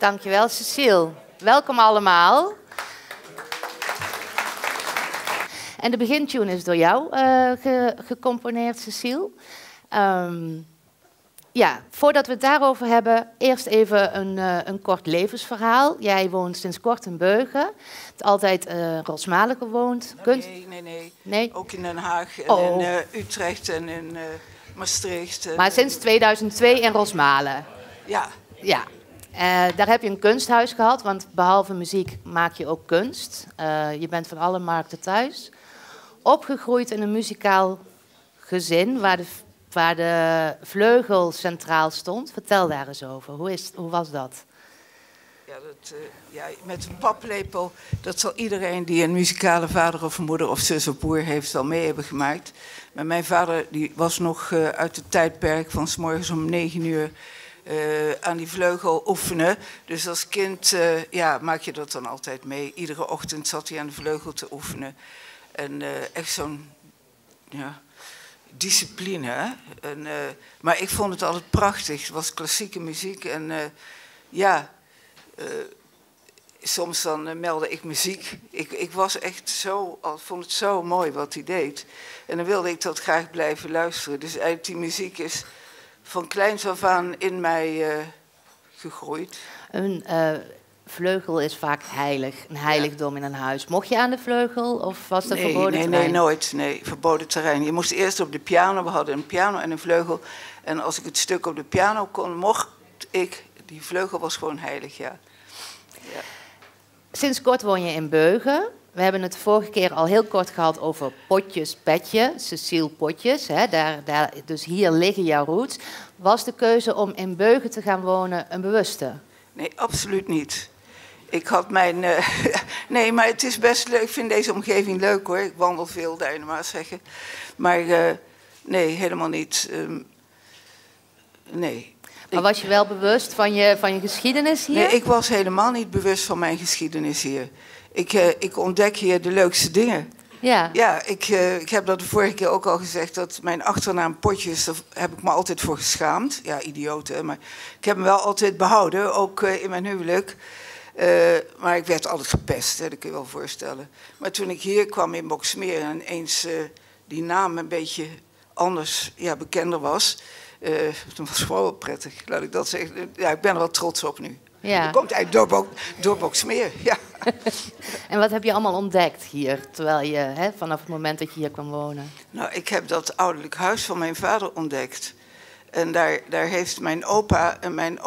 Dankjewel, Cecile. Welkom allemaal. En de begintune is door jou uh, gecomponeerd, Cecile. Um, ja, voordat we het daarover hebben, eerst even een, uh, een, kort levensverhaal. Jij woont sinds kort in Beugen. Het altijd uh, Rosmalen gewoond. Kunst... Nee, nee, nee. Ook in Den Haag en oh. in Utrecht en in Maastricht. Maar sinds 2002 in Rosmalen? Ja. Ja, daar heb je een kunsthuis gehad, want behalve muziek maak je ook kunst. Je bent van alle markten thuis. Opgegroeid in een muzikaal gezin waar de, waar de vleugel centraal stond. Vertel daar eens over. Hoe, is, hoe was dat? Ja, dat, uh, ja, met een paplepel, dat zal iedereen die een muzikale vader of moeder of zus of broer heeft wel mee hebben gemaakt. Maar mijn vader die was nog uit het tijdperk van s morgens om negen uur uh, aan die vleugel oefenen. Dus als kind ja, maak je dat dan altijd mee. Iedere ochtend zat hij aan de vleugel te oefenen. En uh, echt zo'n ja, discipline. En, maar ik vond het altijd prachtig. Het was klassieke muziek. En ja, soms dan meldde ik muziek. Ik, ik was echt zo, vond het zo mooi wat hij deed. En dan wilde ik dat graag blijven luisteren. Dus eigenlijk die muziek is van kleins af aan in mij gegroeid. Vleugel is vaak heilig, een heiligdom in een huis. Mocht je aan de vleugel of was dat nee, verboden nee, terrein? Nee, nooit. Nee, verboden terrein. Je moest eerst op de piano. We hadden een piano en een vleugel. En als ik het stuk op de piano kon, mocht ik... Die vleugel was gewoon heilig, ja. ja. Sinds kort woon je in Beugen. We hebben het vorige keer al heel kort gehad over Potjes Petje, Cecile Potjes. Hè, daar, daar, dus hier liggen jouw roots. Was de keuze om in Beugen te gaan wonen een bewuste? Nee, absoluut niet. Ik had mijn. Uh, nee, maar het is best leuk. Ik vind deze omgeving leuk hoor. Ik wandel veel daar maar zeggen. Maar uh, nee, helemaal niet. Um, nee. Maar was je wel bewust van je, van je geschiedenis hier? Nee, ik was helemaal niet bewust van mijn geschiedenis hier ik, uh, ik ontdek hier de leukste dingen. Ja, ja ik, uh, ik heb dat de vorige keer ook al gezegd, dat mijn achternaam Potjes, daar heb ik me altijd voor geschaamd. Ja, idioten, maar ik heb hem wel altijd behouden, ook uh, in mijn huwelijk. Maar ik werd altijd gepest, hè, dat kun je wel voorstellen. Maar toen ik hier kwam in Boksmeer en eens die naam een beetje anders, ja, bekender was... toen was het wel prettig, laat ik dat zeggen. Ja, ik ben er wel trots op nu. Ja. Dat komt uit door, door Boksmeer, ja. en wat heb je allemaal ontdekt hier, terwijl je, hè, vanaf het moment dat je hier kwam wonen? Nou, ik heb dat ouderlijk huis van mijn vader ontdekt. En daar, daar heeft mijn opa en mijn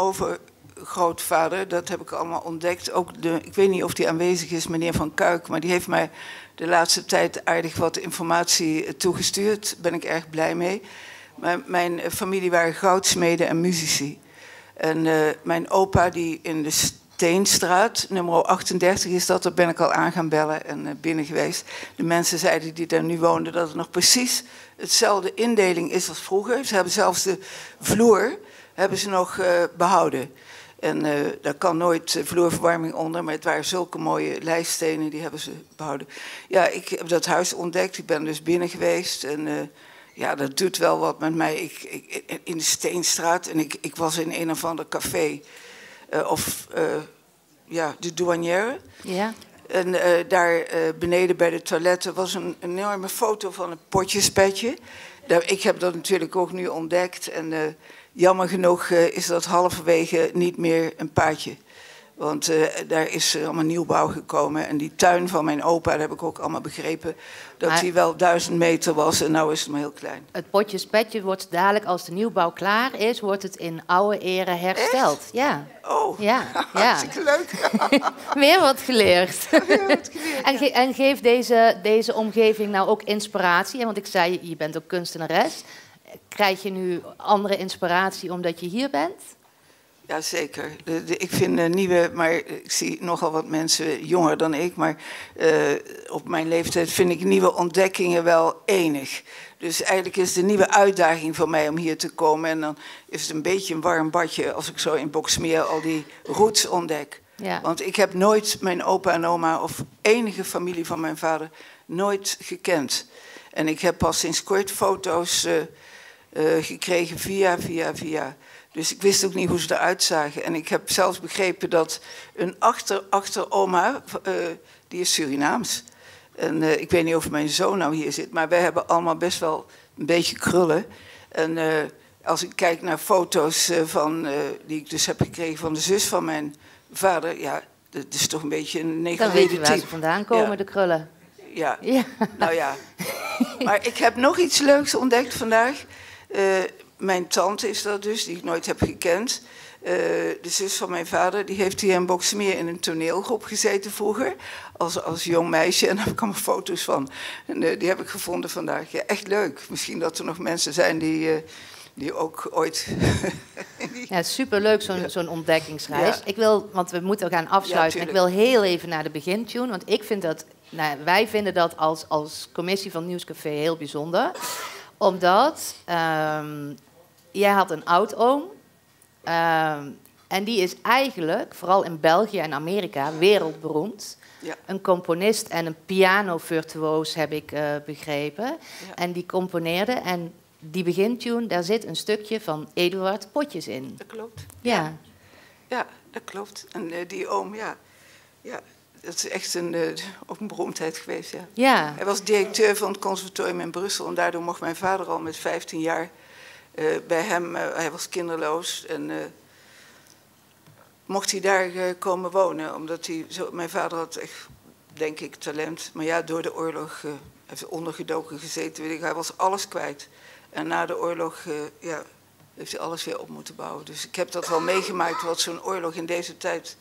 overgrootvader, dat heb ik allemaal ontdekt. Ook de, ik weet niet of die aanwezig is, meneer Van Kuik, maar die heeft mij de laatste tijd aardig wat informatie toegestuurd. Daar ben ik erg blij mee. Mijn familie waren goudsmeden en muzici. En uh, mijn opa, die in de Steenstraat, nummer 38 is dat, daar ben ik al aan gaan bellen en uh, binnen geweest. De mensen zeiden die daar nu woonden dat het nog precies hetzelfde indeling is als vroeger. Ze hebben zelfs de vloer hebben ze nog behouden. En uh, daar kan nooit vloerverwarming onder, maar het waren zulke mooie lijststenen, die hebben ze behouden. Ja, ik heb dat huis ontdekt, ik ben dus binnen geweest en ja, dat doet wel wat met mij. Ik, ik, in de Steenstraat en ik, ik was in een of ander café. Uh, of ja, de douanière. Ja. En daar beneden bij de toiletten was een, een, enorme foto van een potjespetje. Daar, ik heb dat natuurlijk ook nu ontdekt. En jammer genoeg is dat halverwege niet meer een paadje. Want uh, daar is allemaal nieuwbouw gekomen. En die tuin van mijn opa, daar heb ik ook allemaal begrepen... dat maar, die wel duizend meter was en nu is het maar heel klein. Het potjespetje wordt dadelijk, als de nieuwbouw klaar is... wordt het in oude ere hersteld. Echt? Ja. Oh, ja, ja. hartstikke leuk. Weer wat geleerd. Weer wat geleerd en, ge en geeft deze, deze omgeving nou ook inspiratie? Want ik zei, je bent ook kunstenares. Krijg je nu andere inspiratie omdat je hier bent? Ja, zeker. De, de, ik vind uh, nieuwe, maar ik zie nogal wat mensen jonger dan ik, maar uh, op mijn leeftijd vind ik nieuwe ontdekkingen wel enig. Dus eigenlijk is een nieuwe uitdaging voor mij om hier te komen. En dan is het een beetje een warm badje als ik zo in Boksmeer al die roots ontdek. Ja. Want ik heb nooit mijn opa en oma of enige familie van mijn vader nooit gekend. En ik heb pas sinds kort foto's uh, gekregen via, via, via. Dus ik wist ook niet hoe ze eruit zagen. En ik heb zelfs begrepen dat een achter, achteroma, uh, die is Surinaams. En uh, ik weet niet of mijn zoon nou hier zit, maar wij hebben allemaal best wel een beetje krullen. En uh, als ik kijk naar foto's van, die ik dus heb gekregen van de zus van mijn vader, ja, dat is toch een beetje een negatieve Dan weet je waar ze vandaan komen, ja. de krullen. Ja. ja, nou ja. Maar ik heb nog iets leuks ontdekt vandaag. Uh, mijn tante is dat dus, die ik nooit heb gekend. Uh, de zus van mijn vader, die heeft hier in Boksmeer in een toneelgroep gezeten vroeger. Als, als jong meisje. En daar heb ik allemaal foto's van. En uh, die heb ik gevonden vandaag. Ja, echt leuk. Misschien dat er nog mensen zijn die, uh, die ook ooit... ja, superleuk zo'n zo'n ontdekkingsreis. Ja. Ik wil, want we moeten gaan afsluiten. Ja, ik wil heel even naar de begintune. Want ik vind dat, nou, wij vinden dat als, als commissie van Nieuwscafé heel bijzonder. Omdat um, jij had een oud-oom. Um, en die is eigenlijk, vooral in België en Amerika, wereldberoemd. Ja. Een componist en een piano-virtuoos, heb ik uh, begrepen. Ja. En die componeerde. En die begintune, daar zit een stukje van Eduard Potjes in. Dat klopt. Ja. Ja, ja dat klopt. En uh, die oom, ja. ja. Dat is echt een, uh, ook een beroemdheid geweest, ja. ja. Hij was directeur van het conservatorium in Brussel. En daardoor mocht mijn vader al met 15 jaar uh, bij hem... hij was kinderloos en mocht hij daar komen wonen. Omdat hij zo, mijn vader had echt, denk ik, talent. Maar ja, door de oorlog heeft ondergedoken gezeten. Weet ik, hij was alles kwijt. En na de oorlog ja, heeft hij alles weer op moeten bouwen. Dus ik heb dat wel meegemaakt, wat zo'n oorlog in deze tijd...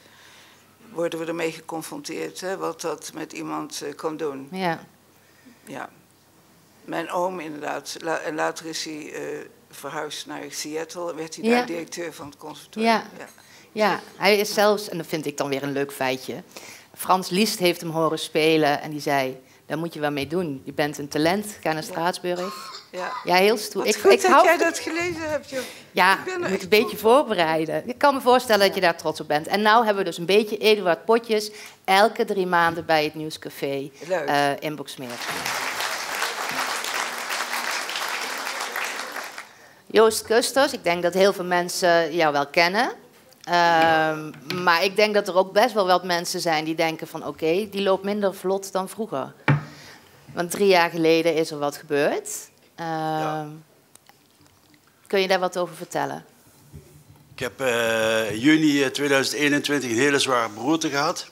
worden we ermee geconfronteerd, hè, wat dat met iemand kan doen. Ja. Ja. Mijn oom inderdaad. La en later is hij verhuisd naar Seattle. En werd hij ja. daar directeur van het conservatorium. Ja. ja. Ja, hij is zelfs, en dat vind ik dan weer een leuk feitje. Frans Liszt heeft hem horen spelen en die zei: Daar moet je wel mee doen. Je bent een talent, ga naar Straatsburg. Ja, ja heel stoer. ik, ik hou... jij dat gelezen hebt, joh. Ja, je moet een beetje voorbereiden. Ik kan me voorstellen dat je daar trots op bent. En nu hebben we dus een beetje Eduard Potjes elke drie maanden bij het Nieuwscafé uh, in Boksmeer. Joost Kusters, ik denk dat heel veel mensen jou wel kennen. Um, maar ik denk dat er ook best wel wat mensen zijn die denken van oké, okay, die loopt minder vlot dan vroeger. Want drie jaar geleden is er wat gebeurd. Ja. Kun je daar wat over vertellen? Ik heb uh, juni 2021 een hele zware beroerte gehad.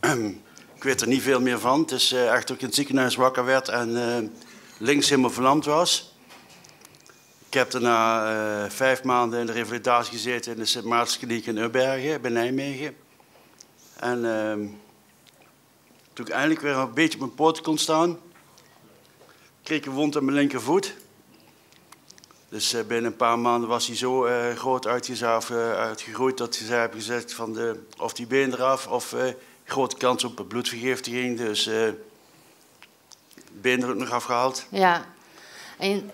ik weet er niet veel meer van. Het is uh, echt ook in het ziekenhuis wakker werd en links helemaal verlamd was. Ik heb daarna vijf maanden in de revalidatie gezeten in de Sint Maartenskliniek in Ubbergen bij Nijmegen. En uh, toen ik eindelijk weer een beetje op mijn poot kon staan, kreeg ik een wond aan mijn linkervoet. Dus uh, binnen een paar maanden was hij zo uh, groot uitgezaafd, uitgegroeid dat ze hebben gezegd van de, of die been eraf of grote kans op bloedvergiftiging. Dus been er ook nog afgehaald. Ja, en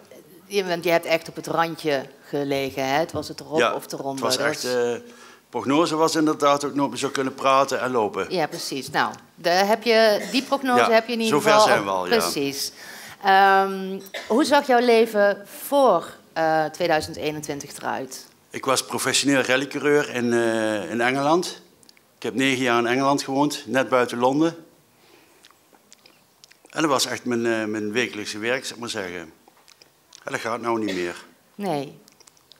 je, want je hebt echt op het randje gelegen, hè? Het was het erop ja, of eronder. Het was echt, uh, prognose was inderdaad ook nog, we zou kunnen praten en lopen. Ja, precies. Nou, daar heb je, die prognose ja, heb je in ieder geval. Zover zijn we al, ja. Precies. Um, hoe zag jouw leven voor uh, 2021 eruit? Ik was professioneel rallycoureur in, uh, in Engeland. Ik heb negen jaar in Engeland gewoond, net buiten Londen. En dat was echt mijn, uh, mijn wekelijkse werk, zeg maar zeggen. En dat gaat nou niet meer. Nee.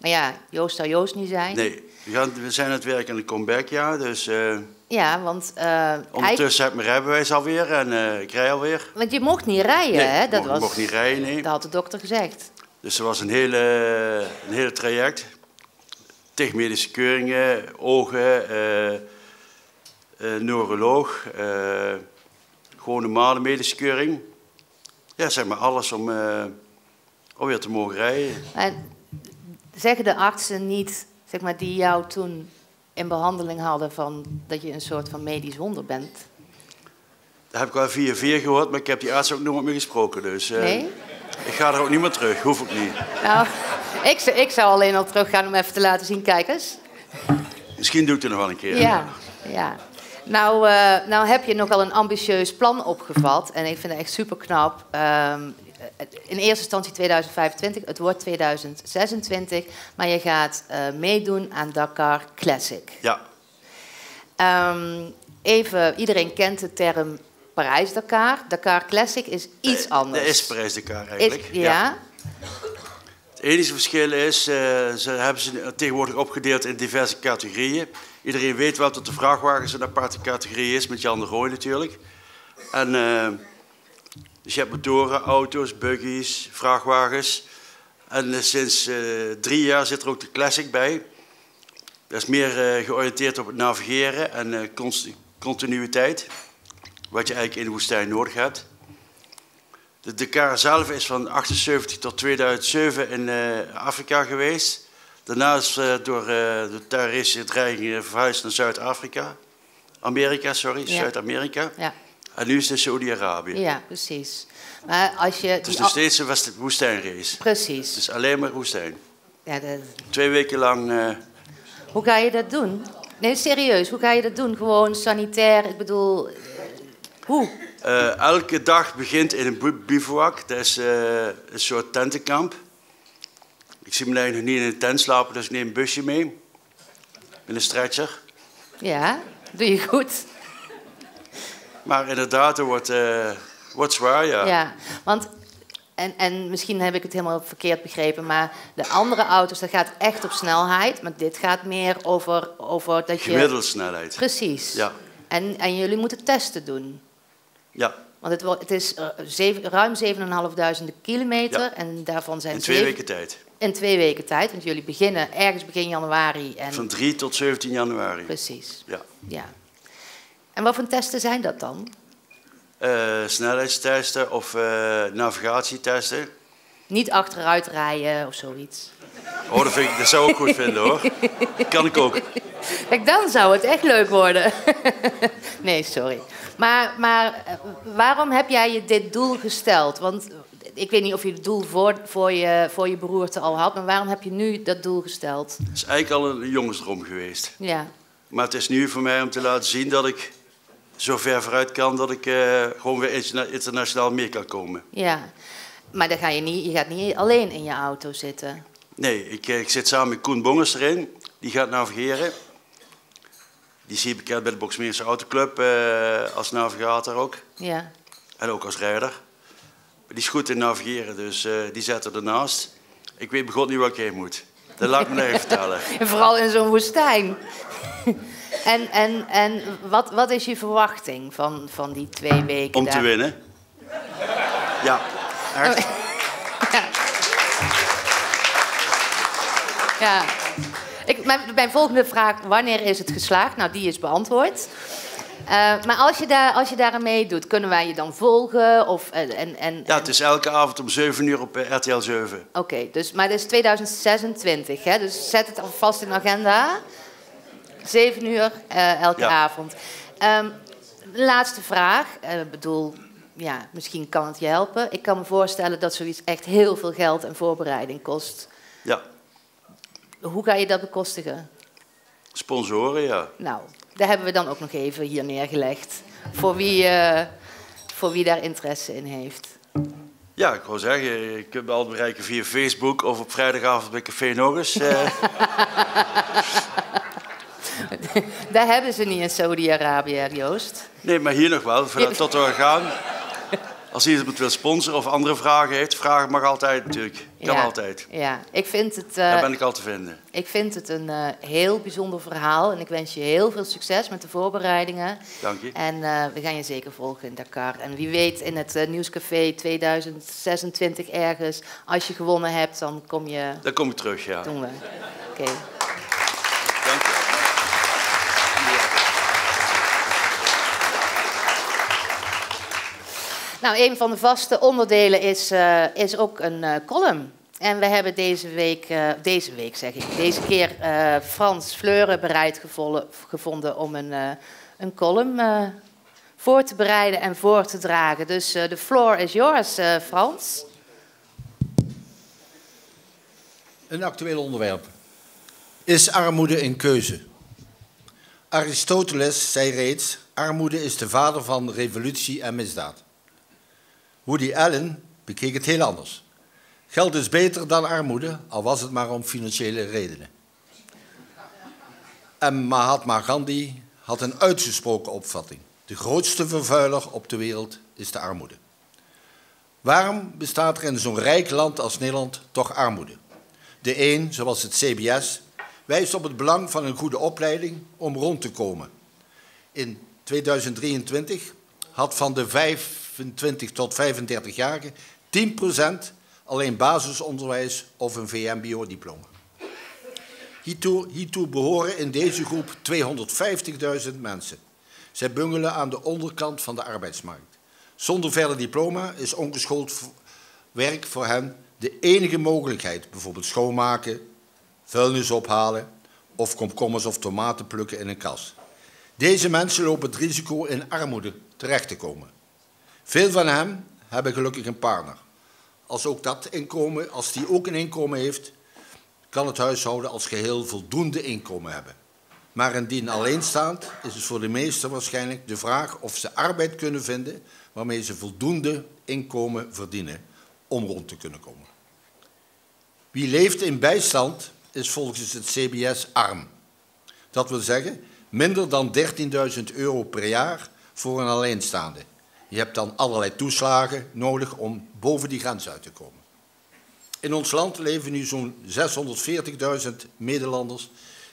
Maar ja, Joost zou Joost niet zijn. Nee, we, zijn aan het werk in een comebackjaar, dus... Uh, ja, want... Uh, ondertussen heb ik mijn rijbewijs alweer en uh, ik rij alweer. Want je mocht niet rijden, nee, hè? Dat mocht, was, mocht niet rijden, nee. Dat had de dokter gezegd. Dus er was een hele, een hele traject. Tegen medische keuringen, ogen, neuroloog, gewoon normale medische keuring. Ja, zeg maar alles om om weer te mogen rijden. En zeggen de artsen niet zeg maar, die jou toen in behandeling hadden van dat je een soort van medisch wonder bent? Dat heb ik al via vier gehoord, maar ik heb die arts ook nooit meer gesproken. Dus eh, Nee? ik ga er ook niet meer terug, hoef ik niet. Nou, ik, zou- ik zou alleen al teruggaan om even te laten zien, kijk eens. Misschien doe ik het nog wel een keer. Ja, ja. Nou, eh, nou heb je nogal een ambitieus plan opgevat. En ik vind het echt super knap. In eerste instantie 2025, het wordt 2026. Maar je gaat eh, meedoen aan Dakar Classic. Ja, Ehm, even, iedereen kent de term Parijs-Dakar. Dakar Classic is iets anders. dat is Parijs Dakar Is- eigenlijk. ja? Het enige verschil is, eh, ze hebben ze tegenwoordig opgedeeld in diverse categorieën. Iedereen weet wel dat de vrachtwagens een aparte categorie is, met Jan de Rooij natuurlijk. En, eh, dus je hebt motoren, auto's, buggies, vrachtwagens. En eh, sinds eh, drie jaar zit er ook de Classic bij. Dat is meer eh, georiënteerd op het navigeren en continuïteit. Wat je eigenlijk in de woestijn nodig hebt. De Dakar zelf is van 78 tot 2007 in Afrika geweest. Daarna is door de terroristische dreigingen verhuisd naar Zuid-Afrika. Amerika, sorry, Ja. Zuid-Amerika. Ja, En nu is het Saudi-Arabië. ja, precies. Maar als je... Het is nog steeds een woestijnrace. Precies. Het is alleen maar woestijn. Ja, dat- Twee weken lang. eh, Hoe ga je dat doen? Nee, serieus, hoe ga je dat doen? Gewoon sanitair, ik bedoel... eh, Hoe? eh, elke dag begint in een bivouac. Dat is een soort tentenkamp. Ik zie eigenlijk nog niet in een tent slapen, dus ik neem een busje mee. Met een stretcher. Ja, doe je goed. Maar inderdaad, het wordt, eh, wordt zwaar, ja. Ja, want... En, en misschien heb ik het helemaal verkeerd begrepen, maar de andere auto's, dat gaat echt op snelheid. Maar dit gaat meer over, over dat je... Gemiddelde snelheid. Precies. Ja. En, en jullie moeten testen doen. Ja, Want het, wordt- het is eh, zeven, ruim 7.500 kilometer. Ja. En daarvan zijn in twee zeven- weken tijd. In twee weken tijd. Want jullie beginnen ergens begin januari. En... Van 3 tot 17 januari. Precies. Ja. Ja. En wat voor testen zijn dat dan? Eh, snelheidstesten of eh, navigatietesten. Niet achteruit rijden of zoiets. Oh, dat, vind ik, dat zou ik goed vinden hoor. Kan ik ook. Kijk, dan zou het echt leuk worden. nee, sorry. Maar, maar eh, waarom heb jij je dit doel gesteld? Want ik weet niet of je het doel voor, voor, je, voor je beroerte al had, maar waarom heb je nu dat doel gesteld? Het is eigenlijk al een jongensdroom geweest. Ja, Maar het is nu voor mij om te laten zien dat ik zo ver vooruit kan dat ik eh, gewoon weer interna- internationaal mee kan komen. ja. Maar dan ga je, niet, je gaat niet alleen in je auto zitten. Nee, ik, eh, ik zit samen met Koen Bongers erin. Die gaat navigeren. Die zie je bekend bij de Boxmeerse Autoclub eh, als navigator ook. Ja, En ook als rijder. Maar die is goed in navigeren, dus eh, die zet er ernaast. Ik weet begot niet waar ik heen moet. Dat laat ik me nog even vertellen. en vooral in zo'n woestijn. En en, en wat, wat is je verwachting van, van die twee weken Om te winnen. Ja, echt. Ja. Ik, mijn, mijn volgende vraag, wanneer is het geslaagd? Nou, die is beantwoord. Eh, maar als je, daar, als je daar aan meedoet, kunnen wij je dan volgen? Of, eh, en, en, Ja, het is elke avond om 7 uur op eh, RTL 7. Oké, dus, maar het is 2026, hè? dus zet het alvast in de agenda. 7 uur eh, elke Ja. avond. Ehm, laatste vraag. Eh, Ik bedoel, ja, misschien kan het je helpen. Ik kan me voorstellen dat zoiets echt heel veel geld en voorbereiding kost. Ja, Hoe ga je dat bekostigen? sponsoren, ja. Nou, daar hebben we dan ook nog even hier neergelegd. Voor wie, eh, voor wie daar interesse in heeft. Ja, ik wou zeggen, je kunt me altijd bereiken via Facebook of op vrijdagavond bij Café nog Daar hebben ze niet in Saudi-Arabië, Joost. nee, maar hier nog wel, voordat tot we gaan. Als iemand wil sponsoren of andere vragen heeft, vragen mag altijd natuurlijk. Kan Ja, altijd. Ja, ik vind het, eh, Daar ben ik al te vinden. ik vind het een eh, heel bijzonder verhaal. En ik wens je heel veel succes met de voorbereidingen. Dank je. En eh, we gaan je zeker volgen in Dakar. En wie weet in het Nieuwscafé 2026 ergens. Als je gewonnen hebt, dan kom je... Dan kom ik terug, ja. Doen we. Oké je. Nou, een van de vaste onderdelen is, eh, is ook een eh, column. En we hebben deze week, uh, deze week zeg ik, deze keer uh, Frans Fleuren bereid gevonden om een, uh, een column voor te bereiden en voor te dragen. Dus de floor is yours, Frans. Een actueel onderwerp. Is armoede een keuze? Aristoteles zei reeds, armoede is de vader van revolutie en misdaad. Woody Allen bekeek het heel anders. Geld is beter dan armoede, al was het maar om financiële redenen. En Mahatma Gandhi had een uitgesproken opvatting. De grootste vervuiler op de wereld is de armoede. Waarom bestaat er in zo'n rijk land als Nederland toch armoede? De een, zoals het CBS, wijst op het belang van een goede opleiding om rond te komen. In 2023 had van de 25 tot 35-jarigen 10% alleen basisonderwijs of een VMBO-diploma. Hiertoe, hiertoe behoren in deze groep 250.000 mensen. Zij bungelen aan de onderkant van de arbeidsmarkt. Zonder verder diploma is ongeschoold werk voor hen de enige mogelijkheid. Bijvoorbeeld schoonmaken, vuilnis ophalen of komkommers of tomaten plukken in een kas. Deze mensen lopen het risico in armoede terecht te komen. Veel van hen hebben gelukkig een partner als ook dat inkomen, als die ook een inkomen heeft, kan het huishouden als geheel voldoende inkomen hebben. Maar indien alleenstaand is het voor de meesten waarschijnlijk de vraag of ze arbeid kunnen vinden waarmee ze voldoende inkomen verdienen om rond te kunnen komen. Wie leeft in bijstand is volgens het CBS arm. Dat wil zeggen minder dan 13.000 euro per jaar voor een alleenstaande. Je hebt dan allerlei toeslagen nodig om boven die grens uit te komen. In ons land leven nu zo'n 640.000 Nederlanders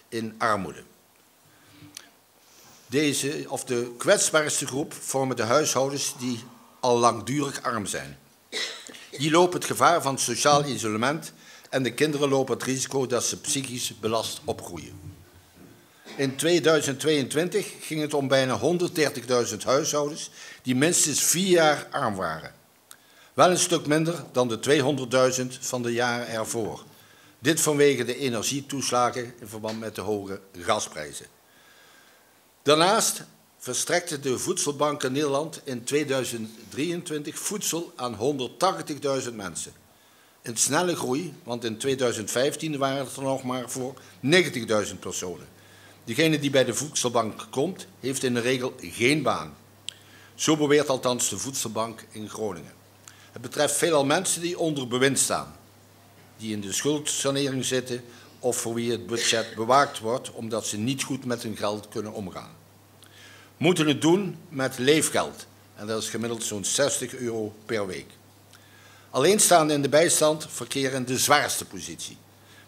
in armoede. Deze, of de kwetsbaarste groep, vormen de huishoudens die al langdurig arm zijn. Die lopen het gevaar van sociaal isolement en de kinderen lopen het risico dat ze psychisch belast opgroeien. In 2022 ging het om bijna 130.000 huishoudens die minstens vier jaar arm waren. Wel een stuk minder dan de 200.000 van de jaren ervoor. Dit vanwege de energietoeslagen in verband met de hoge gasprijzen. Daarnaast verstrekte de Voedselbank in Nederland in 2023 voedsel aan 180.000 mensen. Een snelle groei, want in 2015 waren het er nog maar voor 90.000 personen. Degene die bij de voedselbank komt, heeft in de regel geen baan. Zo beweert althans de voedselbank in Groningen. Het betreft veelal mensen die onder bewind staan, die in de schuldsanering zitten of voor wie het budget bewaakt wordt omdat ze niet goed met hun geld kunnen omgaan. Moeten het doen met leefgeld en dat is gemiddeld zo'n 60 euro per week. Alleenstaande in de bijstand verkeren in de zwaarste positie.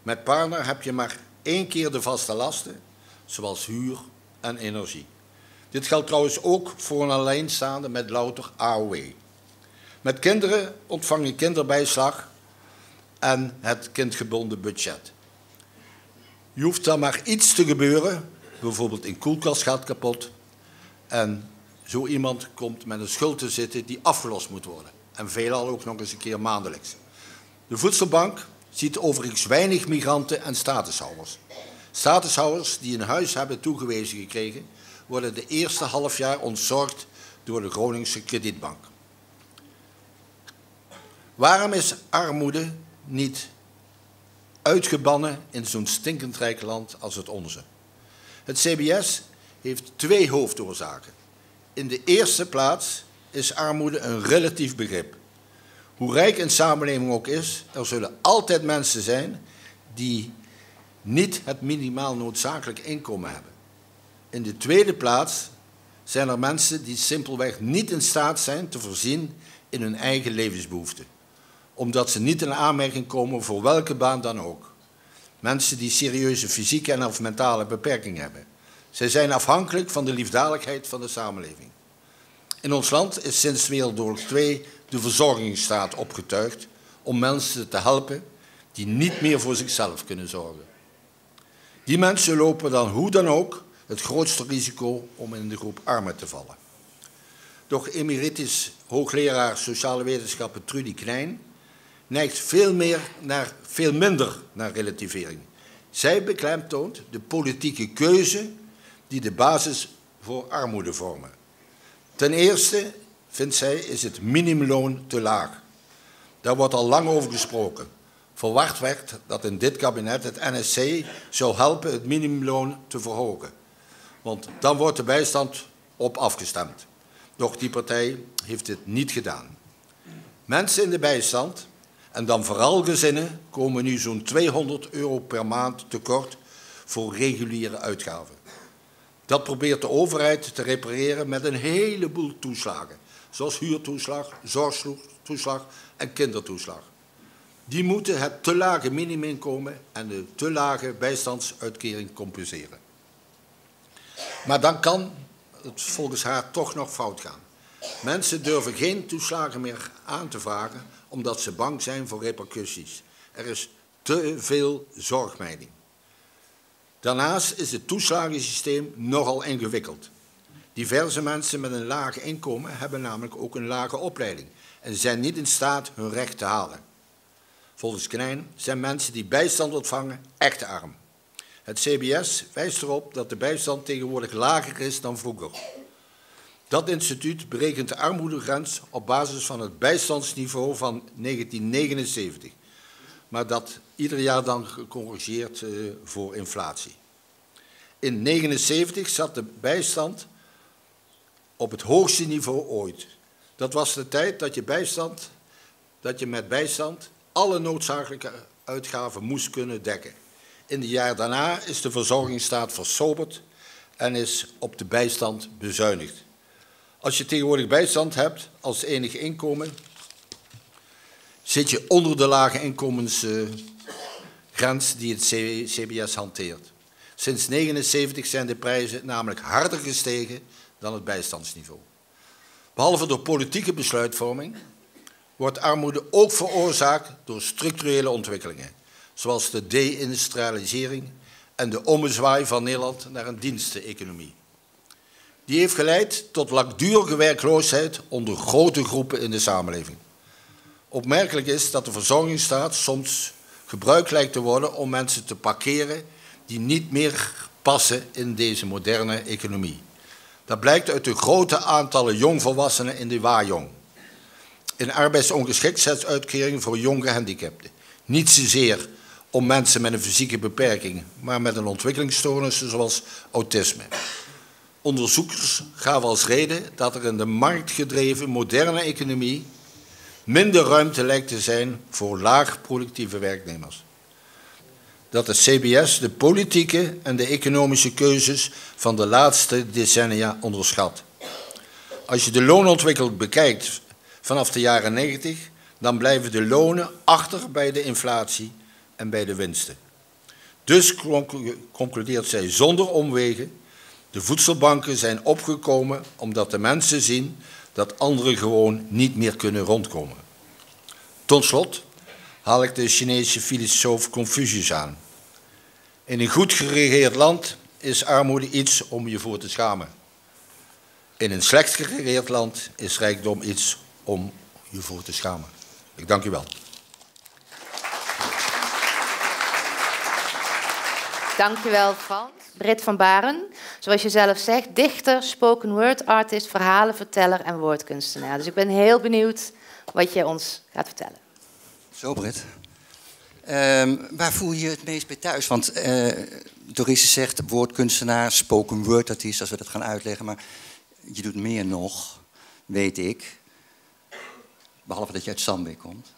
Met partner heb je maar één keer de vaste lasten zoals huur en energie. Dit geldt trouwens ook voor een alleenstaande met louter AOW. Met kinderen ontvang je kinderbijslag en het kindgebonden budget. Je hoeft dan maar iets te gebeuren, bijvoorbeeld een koelkast gaat kapot en zo iemand komt met een schuld te zitten die afgelost moet worden. En veelal ook nog eens een keer maandelijks. De voedselbank ziet overigens weinig migranten en statushouders. Statushouders die een huis hebben toegewezen gekregen, worden de eerste half jaar ontzorgd door de Groningse kredietbank. Waarom is armoede niet uitgebannen in zo'n stinkend rijk land als het onze? Het CBS heeft twee hoofdoorzaken. In de eerste plaats is armoede een relatief begrip. Hoe rijk een samenleving ook is, er zullen altijd mensen zijn die niet het minimaal noodzakelijk inkomen hebben. In de tweede plaats zijn er mensen die simpelweg niet in staat zijn te voorzien in hun eigen levensbehoeften, omdat ze niet in aanmerking komen voor welke baan dan ook. Mensen die serieuze fysieke en of mentale beperkingen hebben. Zij zijn afhankelijk van de liefdadigheid van de samenleving. In ons land is sinds Wereldoorlog II de verzorgingsstaat opgetuigd om mensen te helpen die niet meer voor zichzelf kunnen zorgen. Die mensen lopen dan hoe dan ook het grootste risico om in de groep armen te vallen. Doch emeritus hoogleraar sociale wetenschappen Trudy Knijn neigt veel, meer naar, veel minder naar relativering. Zij beklemtoont de politieke keuze die de basis voor armoede vormen. Ten eerste, vindt zij, is het minimumloon te laag. Daar wordt al lang over gesproken. Verwacht werd dat in dit kabinet het NSC zou helpen het minimumloon te verhogen. Want dan wordt de bijstand op afgestemd. Doch die partij heeft het niet gedaan. Mensen in de bijstand, en dan vooral gezinnen, komen nu zo'n 200 euro per maand tekort voor reguliere uitgaven. Dat probeert de overheid te repareren met een heleboel toeslagen, zoals huurtoeslag, zorgtoeslag en kindertoeslag. Die moeten het te lage minimuminkomen en de te lage bijstandsuitkering compenseren. Maar dan kan het volgens haar toch nog fout gaan. Mensen durven geen toeslagen meer aan te vragen omdat ze bang zijn voor repercussies. Er is te veel zorgmijding. Daarnaast is het toeslagensysteem nogal ingewikkeld. Diverse mensen met een laag inkomen hebben namelijk ook een lage opleiding en zijn niet in staat hun recht te halen. Volgens Knijn zijn mensen die bijstand ontvangen echt arm. Het CBS wijst erop dat de bijstand tegenwoordig lager is dan vroeger. Dat instituut berekent de armoedegrens op basis van het bijstandsniveau van 1979, maar dat ieder jaar dan gecorrigeerd uh, voor inflatie. In 1979 zat de bijstand op het hoogste niveau ooit. Dat was de tijd dat je, bijstand, dat je met bijstand alle noodzakelijke uitgaven moest kunnen dekken. In de jaar daarna is de verzorgingsstaat versoberd en is op de bijstand bezuinigd. Als je tegenwoordig bijstand hebt als enig inkomen, zit je onder de lage inkomensgrens die het CBS hanteert. Sinds 1979 zijn de prijzen namelijk harder gestegen dan het bijstandsniveau. Behalve door politieke besluitvorming wordt armoede ook veroorzaakt door structurele ontwikkelingen, zoals de deindustrialisering en de ommezwaai van Nederland naar een diensteneconomie. Die heeft geleid tot langdurige werkloosheid onder grote groepen in de samenleving. Opmerkelijk is dat de verzorgingsstaat soms gebruikt lijkt te worden om mensen te parkeren die niet meer passen in deze moderne economie. Dat blijkt uit de grote aantallen jongvolwassenen in de Wajong. In arbeidsongeschiktheidsuitkering voor jong gehandicapten. Niet zozeer om mensen met een fysieke beperking, maar met een ontwikkelingsstoornis zoals autisme. Onderzoekers gaven als reden dat er in de marktgedreven moderne economie minder ruimte lijkt te zijn voor laag productieve werknemers. Dat de CBS de politieke en de economische keuzes van de laatste decennia onderschat. Als je de loonontwikkeling bekijkt vanaf de jaren 90, dan blijven de lonen achter bij de inflatie en bij de winsten. Dus concludeert zij zonder omwegen de voedselbanken zijn opgekomen omdat de mensen zien dat anderen gewoon niet meer kunnen rondkomen. Tot slot haal ik de Chinese filosoof Confucius aan. In een goed geregeerd land is armoede iets om je voor te schamen. In een slecht geregeerd land is rijkdom iets om je voor te schamen. Ik dank u wel. Dank u wel, Frans. Brit van Baren, zoals je zelf zegt, dichter, spoken word artist, verhalenverteller en woordkunstenaar. Dus ik ben heel benieuwd wat je ons gaat vertellen. Zo, Brit. Ehm, waar voel je je het meest bij thuis? Want uh, Doris zegt woordkunstenaar, spoken word artist, als we dat gaan uitleggen. Maar je doet meer nog, weet ik. Behalve dat je uit Zandbeek komt.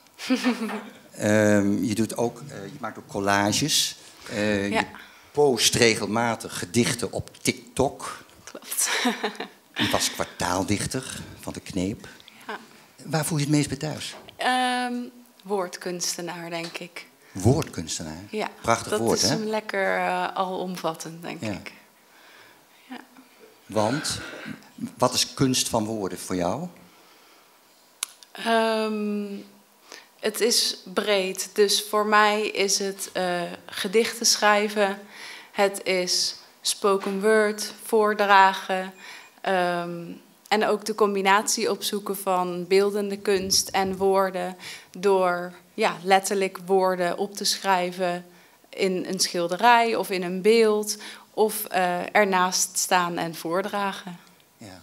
um, je, doet ook, uh, je maakt ook collages. Uh, ja post regelmatig gedichten op TikTok. Klopt. Je was kwartaaldichter van de Kneep. Ja. Waar voel je het meest bij thuis? Um, woordkunstenaar, denk ik. Woordkunstenaar? Ja. Prachtig woord, hè? Dat is lekker uh, alomvattend, denk ik. Ja. Want, wat is kunst van woorden voor jou? Um, het is breed. Dus voor mij is het uh, gedichten schrijven, het is spoken word, voordragen. Um, en ook de combinatie opzoeken van beeldende kunst en woorden door ja, letterlijk woorden op te schrijven in een schilderij of in een beeld. Of uh, ernaast staan en voordragen. Ja.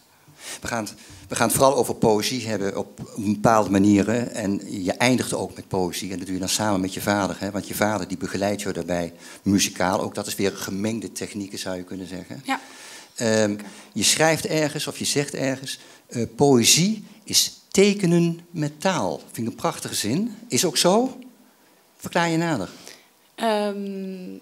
We gaan, het, we gaan het vooral over poëzie hebben op bepaalde manieren. En je eindigt ook met poëzie. En dat doe je dan samen met je vader. Hè? Want je vader die begeleidt je daarbij muzikaal. Ook dat is weer gemengde technieken, zou je kunnen zeggen. Ja. Um, je schrijft ergens of je zegt ergens... Uh, poëzie is tekenen met taal. Vind ik een prachtige zin. Is ook zo? Verklaar je nader. Um,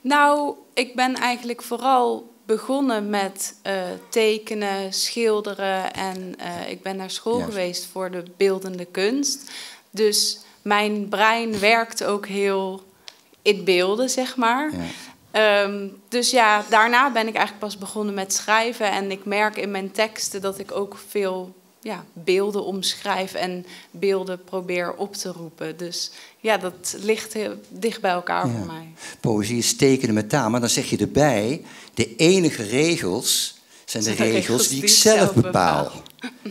nou, ik ben eigenlijk vooral begonnen met uh, tekenen, schilderen en uh, ik ben naar school yes. geweest voor de beeldende kunst. Dus mijn brein werkt ook heel in beelden, zeg maar. Ja. Um, dus ja, daarna ben ik eigenlijk pas begonnen met schrijven. En ik merk in mijn teksten dat ik ook veel ja, beelden omschrijf en beelden probeer op te roepen. Dus ja, dat ligt heel dicht bij elkaar ja. voor mij. Poëzie is tekenen met taal, maar dan zeg je erbij... de enige regels zijn de, regels, regels, die, ik zelf, zelf bepaal. bepaal.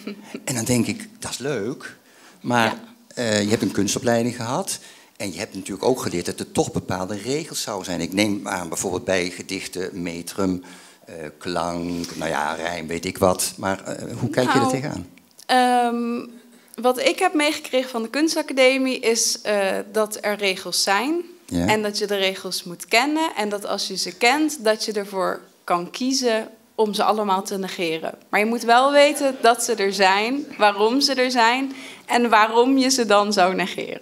en dan denk ik, dat is leuk, maar ja. uh, je hebt een kunstopleiding gehad... En je hebt natuurlijk ook geleerd dat er toch bepaalde regels zouden zijn. Ik neem aan bijvoorbeeld bij gedichten, metrum, uh, klank, nou ja, rijm, weet ik wat. Maar uh, hoe kijk nou, je er tegenaan? Um, wat ik heb meegekregen van de kunstacademie is uh, dat er regels zijn. En dat je de regels moet kennen. En dat als je ze kent, dat je ervoor kan kiezen om ze allemaal te negeren. Maar je moet wel weten dat ze er zijn, waarom ze er zijn en waarom je ze dan zou negeren.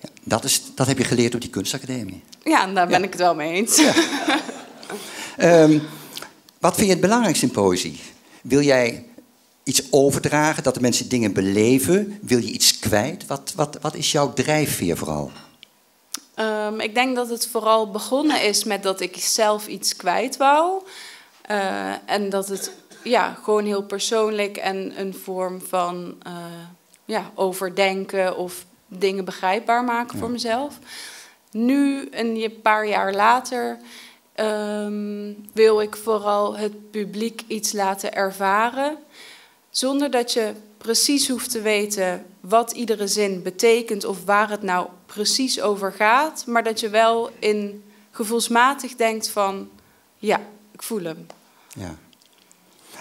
Ja, dat, is, dat heb je geleerd op die kunstacademie. Ja, daar ben ja. ik het wel mee eens. um, wat vind je het belangrijkste in poëzie? Wil jij iets overdragen, dat de mensen dingen beleven? Wil je iets kwijt? Wat, wat, wat is jouw drijfveer vooral? Um, ik denk dat het vooral begonnen is met dat ik zelf iets kwijt wou. Uh, en dat het ja, gewoon heel persoonlijk en een vorm van uh, ja, overdenken of dingen begrijpbaar maken ja. voor mezelf. Nu, een paar jaar later, um, wil ik vooral het publiek iets laten ervaren. Zonder dat je precies hoeft te weten wat iedere zin betekent of waar het nou precies over gaat, maar dat je wel in gevoelsmatig denkt van ja, ik voel hem. Ja.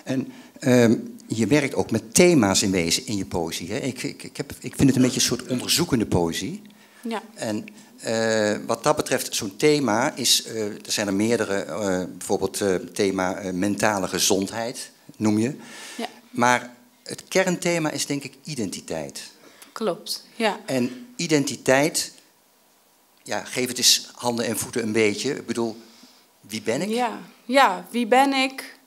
En um, je werkt ook met thema's in wezen in je poëzie. Hè? Ik, ik, ik, heb, ik vind het een beetje een soort onderzoekende poëzie. Ja. En uh, wat dat betreft, zo'n thema is, uh, er zijn er meerdere, uh, bijvoorbeeld thema mentale gezondheid, noem je. Ja. Maar het kernthema is denk ik identiteit. Klopt, ja. En identiteit, ja, geef het eens handen en voeten een beetje. Ik bedoel, wie ben ik? Ja, ja wie ben ik?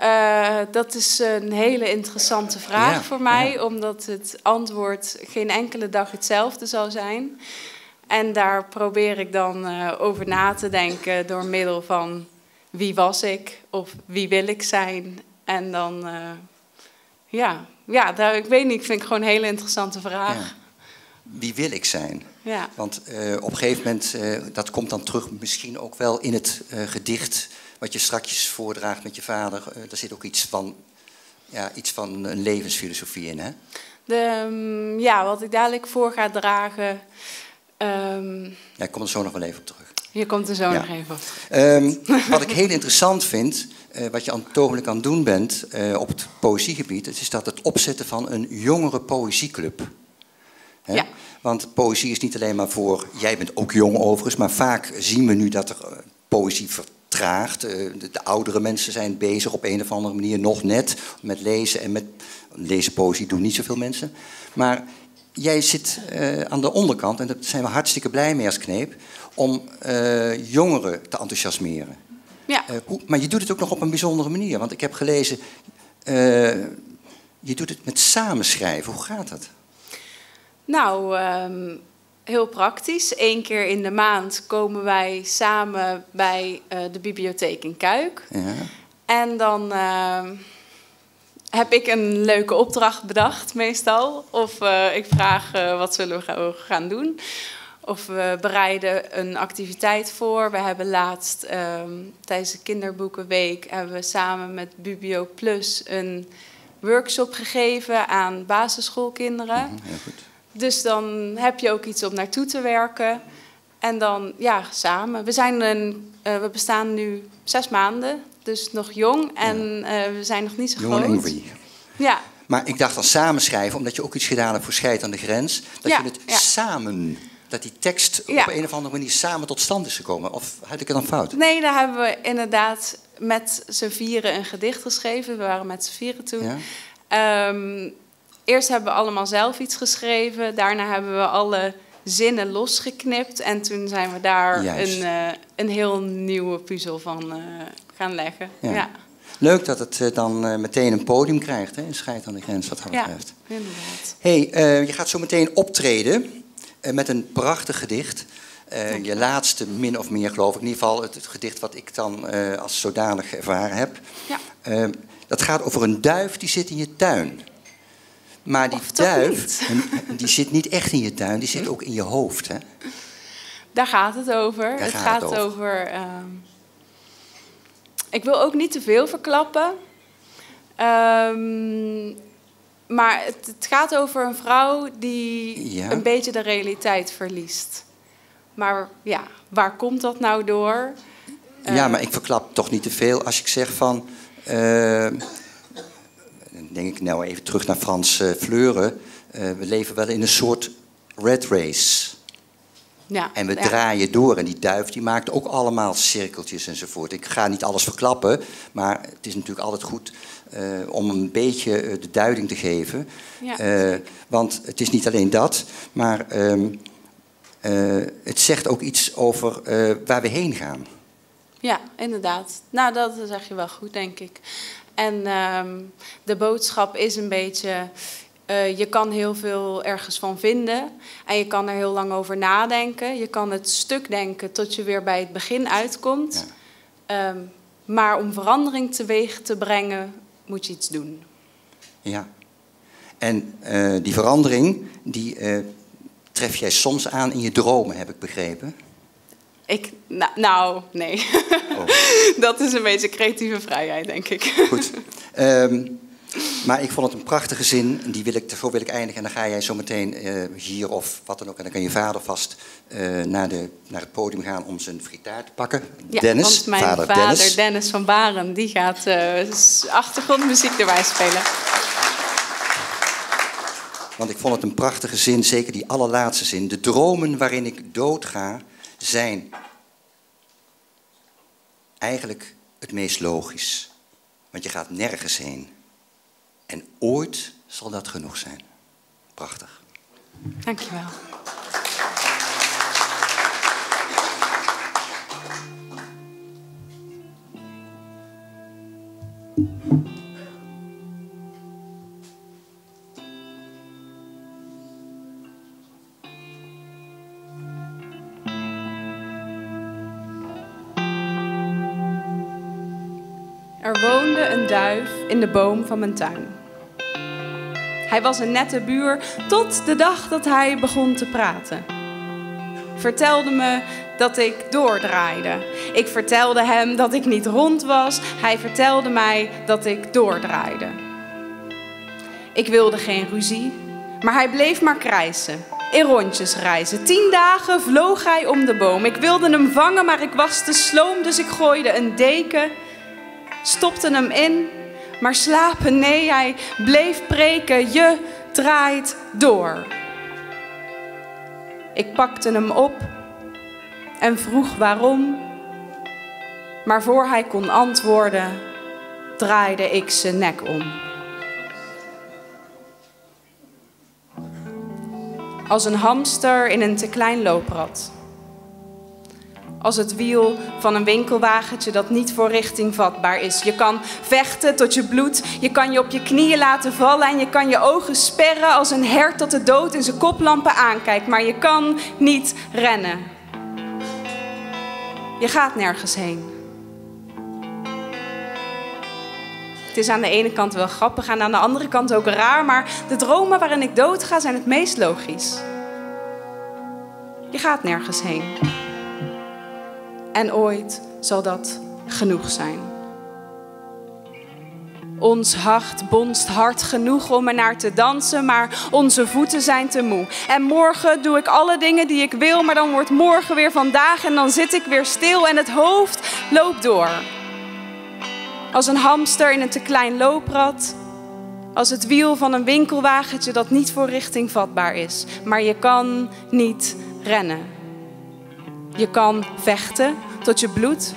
Uh, dat is een hele interessante vraag ja, voor mij, ja. omdat het antwoord geen enkele dag hetzelfde zal zijn. En daar probeer ik dan uh, over na te denken door middel van wie was ik of wie wil ik zijn. En dan uh, ja, ja daar, ik weet niet. Ik vind het gewoon een hele interessante vraag. Ja. Wie wil ik zijn? Ja. Want uh, op een gegeven moment, uh, dat komt dan terug misschien ook wel in het uh, gedicht... wat je strakjes voordraagt met je vader. daar zit ook iets van, ja, iets van een levensfilosofie in, hè? De, um, ja, wat ik dadelijk voor ga dragen... Um... Ja, ik kom er zo nog wel even op terug. Je komt er zo ja. nog even op um, wat ik heel interessant vind... Uh, wat je aan het ogenblik aan het doen bent uh, op het poëziegebied, het is dat het opzetten van een jongere poëzieclub. Hè? Ja. Want poëzie is niet alleen maar voor, jij bent ook jong overigens, maar vaak zien we nu dat er uh, poëzie vertraagt. De, de, oudere mensen zijn bezig op een of andere manier nog net met lezen en met lezen poëzie doen niet zoveel mensen. Maar jij zit aan de onderkant, en daar zijn we hartstikke blij mee als Kneep, om jongeren te enthousiasmeren. Ja. Uh, hoe, maar je doet het ook nog op een bijzondere manier. Want ik heb gelezen, uh, je doet het met samenschrijven. Hoe gaat dat? Nou, um, heel praktisch. Eén keer in de maand komen wij samen bij de bibliotheek in Kuik. Ja. En dan ehm, heb ik een leuke opdracht bedacht, meestal. Of ik vraag wat zullen we gaan doen. Of we bereiden een activiteit voor. We hebben laatst um, tijdens de kinderboekenweek hebben we samen met Bubio Plus een workshop gegeven aan basisschoolkinderen. Mm -hmm, goed. Dus dan heb je ook iets om naartoe te werken. En dan, ja, samen. We, zijn een, uh, we bestaan nu zes maanden, dus nog jong. En uh, we zijn nog niet zo jong groot. En ja. Maar ik dacht dan samenschrijven, omdat je ook iets gedaan hebt voor Scheid aan de Grens. Dat Ja, je het ja. samen, dat die tekst Ja. op een of andere manier samen tot stand is gekomen. Of had ik het dan fout? Nee, daar hebben we inderdaad met z'n vieren een gedicht geschreven. We waren met z'n vieren toen. Ja? Ehm, eerst hebben we allemaal zelf iets geschreven. Daarna hebben we alle zinnen losgeknipt. En toen zijn we daar een, eh, een heel nieuwe puzzel van eh, gaan leggen. Ja. Ja, Leuk dat het eh, dan meteen een podium krijgt, hè, in Scheid aan de Grens, wat dat ja, betreft. inderdaad. hey, je gaat zo meteen optreden met een prachtig gedicht. Eh, je laatste, min of meer geloof ik. In ieder geval het, het gedicht wat ik dan eh, als zodanig ervaren heb. Ja. Eh, dat gaat over een duif die zit in je tuin. Maar die Of duif, die zit niet echt in je tuin, die zit ook in je hoofd. Hè? Daar gaat het over. Daar het gaat over. over. ehm, ik wil ook niet te veel verklappen. Ehm, maar het, het gaat over een vrouw die Ja. een beetje de realiteit verliest. Maar ja, waar komt dat nou door? Ja, Eh, maar ik verklap toch niet te veel als ik zeg van. eh, dan denk ik nou even terug naar Frans eh, Fleuren. We leven wel in een soort red race. Ja, En we ja. draaien door. En die duif die maakt ook allemaal cirkeltjes enzovoort. Ik ga niet alles verklappen, maar het is natuurlijk altijd goed om een beetje eh, de duiding te geven. Ja. Eh, want het is niet alleen dat, maar ehm, eh, het zegt ook iets over eh, waar we heen gaan. Ja, inderdaad. Nou, dat zeg je wel goed, denk ik. En ehm, de boodschap is een beetje... eh, je kan heel veel ergens van vinden en je kan er heel lang over nadenken. Je kan het stuk denken tot je weer bij het begin uitkomt. Ehm, maar om verandering teweeg te brengen, moet je iets doen. Ja. En eh, die verandering, die eh, tref jij soms aan in je dromen, heb ik begrepen. Ik, nou, nou nee. Oh. dat is een beetje creatieve vrijheid, denk ik. Goed. Ehm, maar ik vond het een prachtige zin, en die wil ik, daarvoor wil ik eindigen. En dan ga jij zo meteen eh, hier of wat dan ook, en dan kan je vader vast eh, naar, de, naar het podium gaan om zijn fritaar te pakken. Ja, Dennis, want mijn vader, vader, Dennis. Dennis. van Baren, die gaat eh, achtergrondmuziek erbij spelen. Want ik vond het een prachtige zin, zeker die allerlaatste zin. De dromen waarin ik doodga zijn eigenlijk het meest logisch. Want je gaat nergens heen. En ooit zal dat genoeg zijn. Prachtig. Dankjewel. In de boom van mijn tuin. Hij was een nette buur tot de dag dat hij begon te praten. Vertelde me dat ik doordraaide. Ik vertelde hem dat ik niet rond was. Hij vertelde mij dat ik doordraaide. Ik wilde geen ruzie, maar hij bleef maar krijsen. In rondjes reizen. Tien dagen vloog hij om de boom. Ik wilde hem vangen, maar ik was te sloom, dus ik gooide een deken stopte hem in, maar slapen, nee, hij bleef preken. Je draait door. Ik pakte hem op en vroeg waarom, maar voor hij kon antwoorden, draaide ik zijn nek om. Als een hamster in een te klein looprad als het wiel van een winkelwagentje dat niet voor richting vatbaar is. Je kan vechten tot je bloed, je kan je op je knieën laten vallen en je kan je ogen sperren als een hert dat de dood in zijn koplampen aankijkt, maar je kan niet rennen. Je gaat nergens heen. Het is aan de ene kant wel grappig en aan de andere kant ook raar, maar de dromen waarin ik doodga zijn het meest logisch. Je gaat nergens heen. En ooit zal dat genoeg zijn. Ons hart bonst hard genoeg om er naar te dansen, maar onze voeten zijn te moe. En morgen doe ik alle dingen die ik wil, maar dan wordt morgen weer vandaag en dan zit ik weer stil en het hoofd loopt door. Als een hamster in een te klein looprad, als het wiel van een winkelwagentje dat niet voor richting vatbaar is. Maar je kan niet rennen. Je kan vechten tot je bloed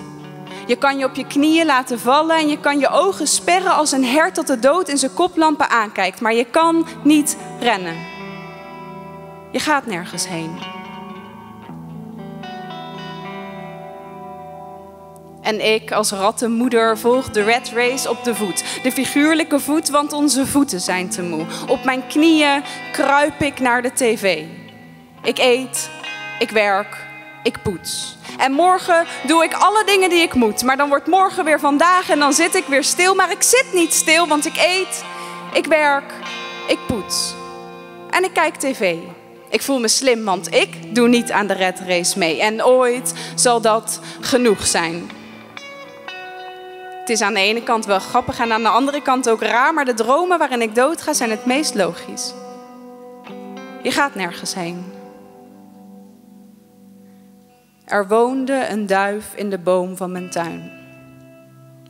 je kan je op je knieën laten vallen en je kan je ogen sperren als een hert dat de dood in zijn koplampen aankijkt. Maar je kan niet rennen. Je gaat nergens heen. En ik als rattenmoeder volg de red race op de voet. De figuurlijke voet, want onze voeten zijn te moe. Op mijn knieën kruip ik naar de tv. Ik eet, ik werk, ik poets. En morgen doe ik alle dingen die ik moet. Maar dan wordt morgen weer vandaag en dan zit ik weer stil. Maar ik zit niet stil, want ik eet, ik werk, ik poets. En ik kijk tv. Ik voel me slim, want ik doe niet aan de red race mee. En ooit zal dat genoeg zijn. Het is aan de ene kant wel grappig en aan de andere kant ook raar, maar de dromen waarin ik doodga zijn het meest logisch. Je gaat nergens heen. Er woonde een duif in de boom van mijn tuin.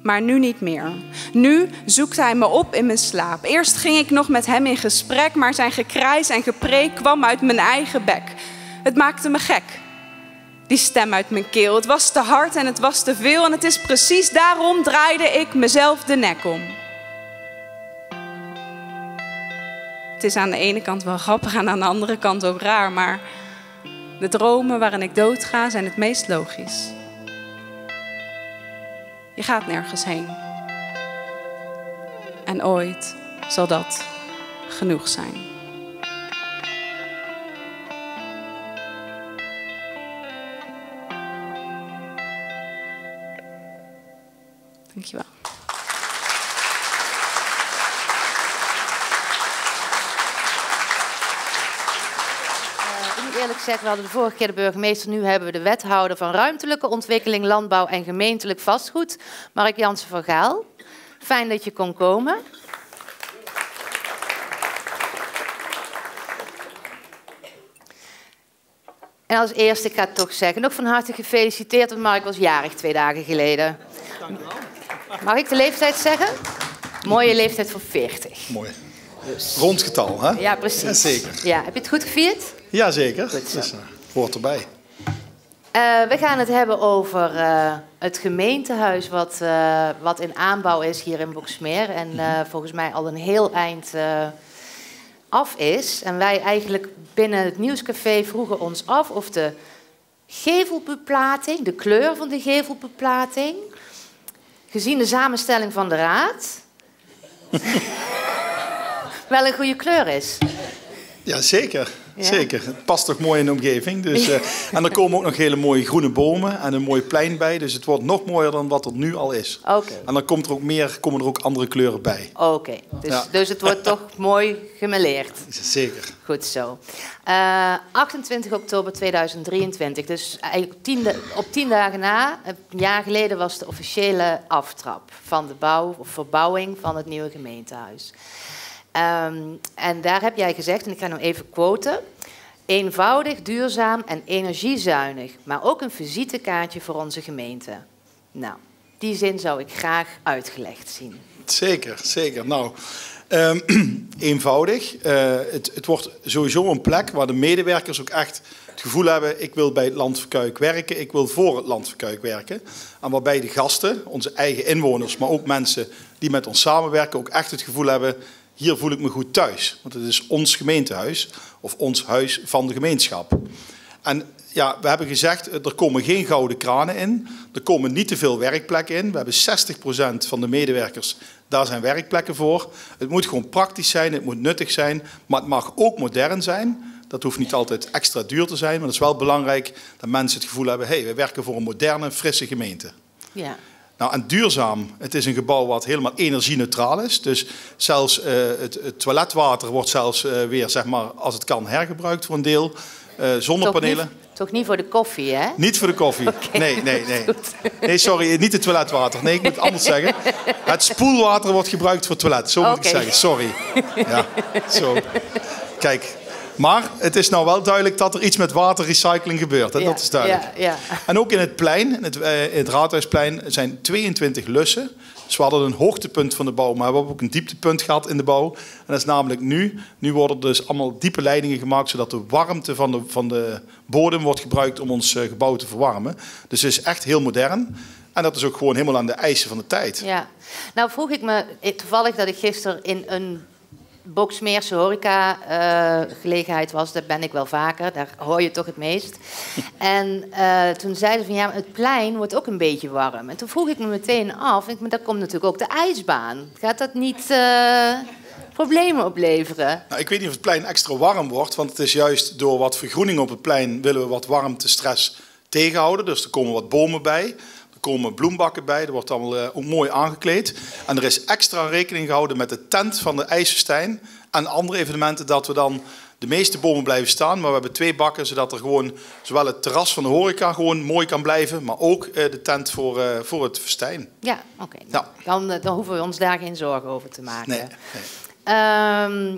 Maar nu niet meer. Nu zoekt hij me op in mijn slaap. Eerst ging ik nog met hem in gesprek, maar zijn gekrijs en gepreek kwam uit mijn eigen bek. Het maakte me gek. Die stem uit mijn keel. Het was te hard en het was te veel. En het is precies daarom draaide ik mezelf de nek om. Het is aan de ene kant wel grappig en aan de andere kant ook raar, maar de dromen waarin ik doodga zijn het meest logisch. Je gaat nergens heen. En ooit zal dat genoeg zijn. Dankjewel. Eerlijk gezegd, we hadden de vorige keer de burgemeester, nu hebben we de wethouder van ruimtelijke ontwikkeling, landbouw en gemeentelijk vastgoed, Mark Jansen van Gaal. Fijn dat je kon komen. En als eerste, ik ga het toch zeggen, nog van harte gefeliciteerd, want Mark was jarig twee dagen geleden. Mag ik de leeftijd zeggen? Mooie leeftijd van 40. Mooi. Dus. Rondgetal, hè? Ja, precies. zeker. Ja, heb je het goed gevierd? Jazeker. Dus, uh, hoort erbij. Uh, we gaan het hebben over uh, het gemeentehuis wat, wat in aanbouw is hier in Boksmeer. En volgens mij al een heel eind af is. En wij eigenlijk binnen het Nieuwscafé vroegen ons af of de gevelbeplating, de kleur van de gevelbeplating, gezien de samenstelling van de raad, wel een goede kleur is. Ja, zeker. Ja. Zeker. Het past toch mooi in de omgeving. Dus, uh, en er komen ook nog hele mooie groene bomen en een mooi plein bij. Dus het wordt nog mooier dan wat er nu al is. Okay. En dan komt er ook meer, komen er ook andere kleuren bij. Oké, okay. dus, ja. dus het wordt toch mooi gemeleerd. Zeker. Goed zo. Uh, 28 oktober 2023, dus eigenlijk tien, op tien dagen na, een jaar geleden was de officiële aftrap van de bouw of verbouwing van het nieuwe gemeentehuis. Um, en daar heb jij gezegd, en ik ga nu even quoten. Eenvoudig, duurzaam en energiezuinig, maar ook een visitekaartje voor onze gemeente. Nou, die zin zou ik graag uitgelegd zien. Zeker, zeker. Nou, um, eenvoudig. Uh, het, het, wordt sowieso een plek waar de medewerkers ook echt het gevoel hebben: ik wil bij het Landverkuik werken, ik wil voor het Landverkuik werken. En waarbij de gasten, onze eigen inwoners, maar ook mensen die met ons samenwerken, ook echt het gevoel hebben: hier voel ik me goed thuis. Want het is ons gemeentehuis of ons huis van de gemeenschap. En ja, we hebben gezegd, er komen geen gouden kranen in. Er komen niet te veel werkplekken in. We hebben 60% van de medewerkers, daar zijn werkplekken voor. Het moet gewoon praktisch zijn, het moet nuttig zijn, maar het mag ook modern zijn. Dat hoeft niet altijd extra duur te zijn, maar het is wel belangrijk dat mensen het gevoel hebben, hé, hey, we werken voor een moderne, frisse gemeente. Ja. Nou, en duurzaam. Het is een gebouw wat helemaal energie-neutraal is. Dus zelfs uh, het, het, toiletwater wordt zelfs uh, weer, zeg maar, als het kan, hergebruikt voor een deel. Uh, zonnepanelen. Toch niet, toch niet, voor de koffie, hè? Niet voor de koffie. Okay. Nee, nee, nee. Nee, sorry, niet het toiletwater. Nee, ik moet het anders zeggen. Het spoelwater wordt gebruikt voor het toilet. Zo moet ik zeggen. Sorry. Ja, zo. Kijk. Maar het is nou wel duidelijk dat er iets met waterrecycling gebeurt. Hè? Ja, Dat is duidelijk. Ja, ja. En ook in het plein, in het, eh, in het Raadhuisplein, zijn 22 lussen. Dus we hadden een hoogtepunt van de bouw, maar we hebben ook een dieptepunt gehad in de bouw. En dat is namelijk nu. Nu worden dus allemaal diepe leidingen gemaakt, zodat de warmte van de, van de bodem wordt gebruikt om ons eh, gebouw te verwarmen. Dus het is echt heel modern. En dat is ook gewoon helemaal aan de eisen van de tijd. Ja. Nou vroeg ik me eh, toevallig dat ik gisteren in een Boksmeerse horeca eh, gelegenheid was. Daar ben ik wel vaker, daar hoor je toch het meest. En eh, toen zeiden ze van ja, het plein wordt ook een beetje warm. En toen vroeg ik me meteen af, ik, maar daar komt natuurlijk ook de ijsbaan. Gaat dat niet eh, problemen opleveren? Nou, ik weet niet of het plein extra warm wordt, want het is juist door wat vergroening op het plein willen we wat warmtestress tegenhouden. Dus er komen wat bomen bij, komen bloembakken bij, er wordt allemaal eh, ook mooi aangekleed. En er is extra rekening gehouden met de tent van de IJsselstein en andere evenementen dat we dan de meeste bomen blijven staan, maar we hebben twee bakken zodat er gewoon zowel het terras van de horeca gewoon mooi kan blijven, maar ook eh, de tent voor, eh, voor het festijn. Ja, oké. Ja. Dan, dan hoeven we ons daar geen zorgen over te maken. Nee, nee. Ehm,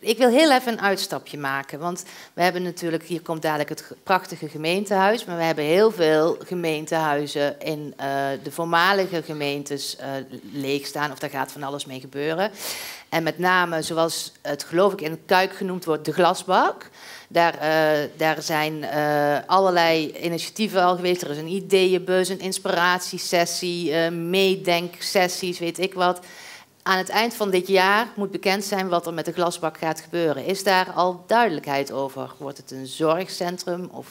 ik wil heel even een uitstapje maken. Want we hebben natuurlijk, hier komt dadelijk het ge- prachtige gemeentehuis. Maar we hebben heel veel gemeentehuizen in eh, de voormalige gemeentes eh leeg staan. Of daar gaat van alles mee gebeuren. En met name, zoals het geloof ik in het Kuik genoemd wordt, de glasbak. Daar, eh, daar zijn allerlei initiatieven al geweest. Er is een ideeënbus, een inspiratiesessie, meedenksessies, weet ik wat. Aan het eind van dit jaar moet bekend zijn wat er met de glasbak gaat gebeuren. Is daar al duidelijkheid over? Wordt het een zorgcentrum? Of...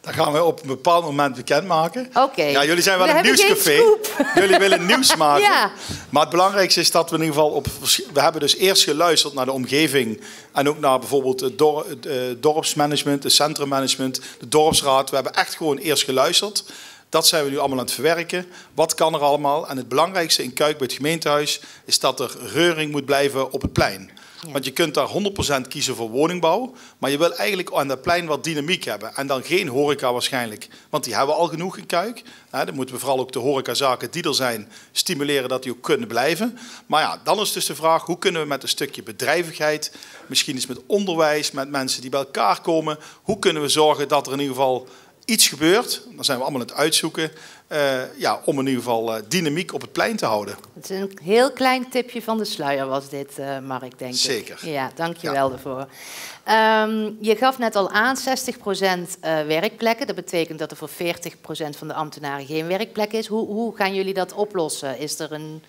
Dat gaan we op een bepaald moment bekendmaken. Oké. Ja, jullie zijn wel We een nieuwscafé. Jullie willen nieuws maken. Ja. Maar het belangrijkste is dat we in ieder geval op. We hebben dus eerst geluisterd naar de omgeving. En ook naar bijvoorbeeld het, dor- het eh, dorpsmanagement, het centrummanagement, de dorpsraad. We hebben echt gewoon eerst geluisterd. Dat zijn we nu allemaal aan het verwerken. Wat kan er allemaal? En het belangrijkste in Kuik bij het gemeentehuis is dat er reuring moet blijven op het plein. Ja. Want je kunt daar 100% kiezen voor woningbouw. Maar je wil eigenlijk aan dat plein wat dynamiek hebben. En dan geen horeca waarschijnlijk. Want die hebben we al genoeg in Kuik. Hè, dan moeten we vooral ook de horecazaken die er zijn stimuleren dat die ook kunnen blijven. Maar ja, dan is dus de vraag hoe kunnen we met een stukje bedrijvigheid, misschien eens met onderwijs, met mensen die bij elkaar komen. Hoe kunnen we zorgen dat er in ieder geval iets gebeurt. Dan zijn we allemaal aan het uitzoeken. eh, ja, om in ieder geval eh, dynamiek op het plein te houden. Het is een heel klein tipje van de sluier was dit, eh Mark, denk ik. Zeker. Ja, dank je wel daarvoor. Ehm, je gaf net al aan 60% eh werkplekken. Dat betekent dat er voor 40% van de ambtenaren geen werkplek is. Hoe, hoe gaan jullie dat oplossen? Is er een,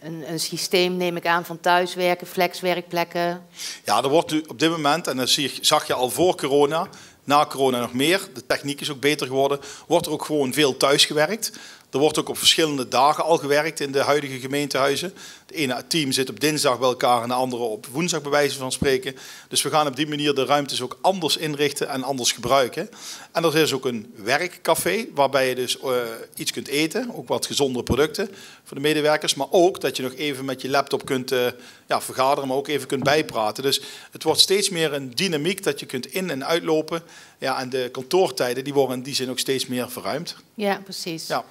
een, een systeem, neem ik aan, van thuiswerken, flexwerkplekken? Ja, er wordt nu op dit moment, en dat zag je al voor corona, na corona nog meer, de techniek is ook beter geworden, wordt er ook gewoon veel thuis gewerkt. Er wordt ook op verschillende dagen al gewerkt in de huidige gemeentehuizen. Het ene team zit op dinsdag bij elkaar en de andere op woensdag bij wijze van spreken. Dus we gaan op die manier de ruimtes ook anders inrichten en anders gebruiken. En er is ook een werkcafé waarbij je dus eh, iets kunt eten, ook wat gezondere producten voor de medewerkers. Maar ook dat je nog even met je laptop kunt eh, ja, vergaderen, maar ook even kunt bijpraten. Dus het wordt steeds meer een dynamiek dat je kunt in- en uitlopen. Ja, en de kantoortijden die worden in die zin ook steeds meer verruimd. Ja, precies. Ja.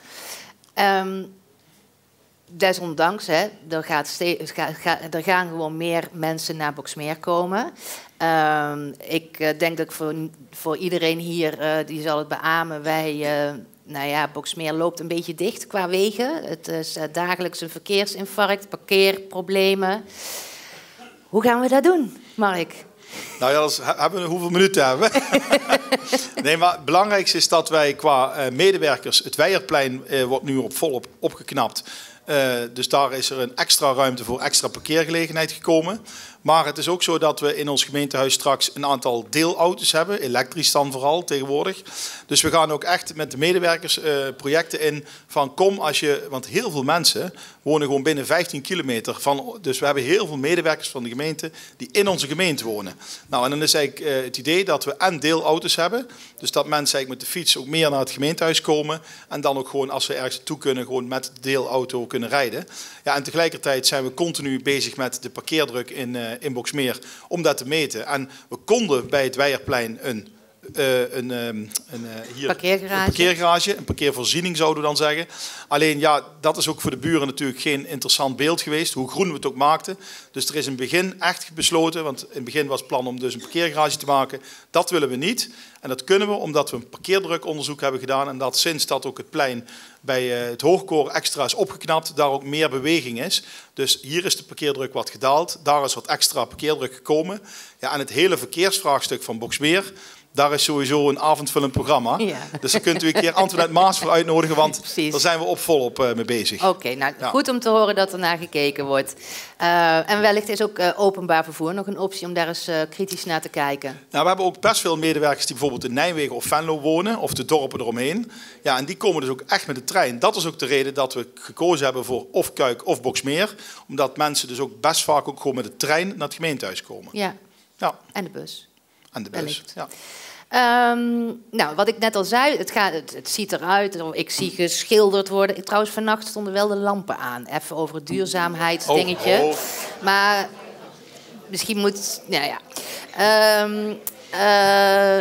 Ehm, desondanks, hè, er, gaat er gaan gewoon meer mensen naar Boksmeer komen. Ehm, ik eh, denk dat ik voor, voor iedereen hier, eh, die zal het beamen, wij... eh, nou ja, Boksmeer loopt een beetje dicht qua wegen. Het is eh, dagelijks een verkeersinfarct, parkeerproblemen. Hoe gaan we dat doen, Mark? Nou ja, dat hebben we, hoeveel minuten hebben we? nee, maar het belangrijkste is dat wij qua eh, medewerkers... Het Weijerplein eh, wordt nu op volop opgeknapt. Dus daar is er een extra ruimte voor extra parkeergelegenheid gekomen. Maar het is ook zo dat we in ons gemeentehuis straks een aantal deelauto's hebben. Elektrisch dan vooral tegenwoordig. Dus we gaan ook echt met de medewerkers eh, projecten in van kom als je... Want heel veel mensen wonen gewoon binnen 15 kilometer van... Dus we hebben heel veel medewerkers van de gemeente die in onze gemeente wonen. Nou, en dan is eigenlijk eh, het idee dat we en deelauto's hebben. Dus dat mensen eigenlijk met de fiets ook meer naar het gemeentehuis komen. En dan ook gewoon als we ergens toe kunnen, gewoon met de deelauto kunnen rijden. Ja, en tegelijkertijd zijn we continu bezig met de parkeerdruk in, eh in Boksmeer om dat te meten. En we konden bij het Weijerplein een eh, een, ehm, een, eh, hier, Parkeergarage. een parkeergarage, een parkeervoorziening zouden we dan zeggen. Alleen ja, dat is ook voor de buren natuurlijk geen interessant beeld geweest, hoe groen we het ook maakten. Dus er is in het begin echt besloten, want in het begin was het plan om dus een parkeergarage te maken. Dat willen we niet. En dat kunnen we omdat we een parkeerdrukonderzoek hebben gedaan en dat sinds dat ook het plein bij eh, het hoogkoor extra is opgeknapt, daar ook meer beweging is. Dus hier is de parkeerdruk wat gedaald, daar is wat extra parkeerdruk gekomen. Ja, en het hele verkeersvraagstuk van Boksmeer, daar is sowieso een avondvullend programma. Ja. Dus daar kunt u een keer Antoinette Maas voor uitnodigen, want Precies. daar zijn we op volop eh, mee bezig. Oké, nou Ja. goed om te horen dat er naar gekeken wordt. Eh, en wellicht is ook eh, openbaar vervoer nog een optie om daar eens kritisch naar te kijken. Nou, we hebben ook best veel medewerkers die bijvoorbeeld in Nijmegen of Venlo wonen, of de dorpen eromheen. Ja, en die komen dus ook echt met de trein. Dat is ook de reden dat we gekozen hebben voor of Kuik of Boksmeer. Omdat mensen dus ook best vaak ook gewoon met de trein naar het gemeentehuis komen. Ja, Ja, en de bus. De. Wellicht. Ja. Ehm, nou, wat ik net al zei, het, gaat, het, het ziet eruit. Ik zie geschilderd worden. Trouwens, vannacht stonden wel de lampen aan. Even over het duurzaamheidsdingetje. Oh, oh. Maar misschien moet... Nou ja. Ehm, eh,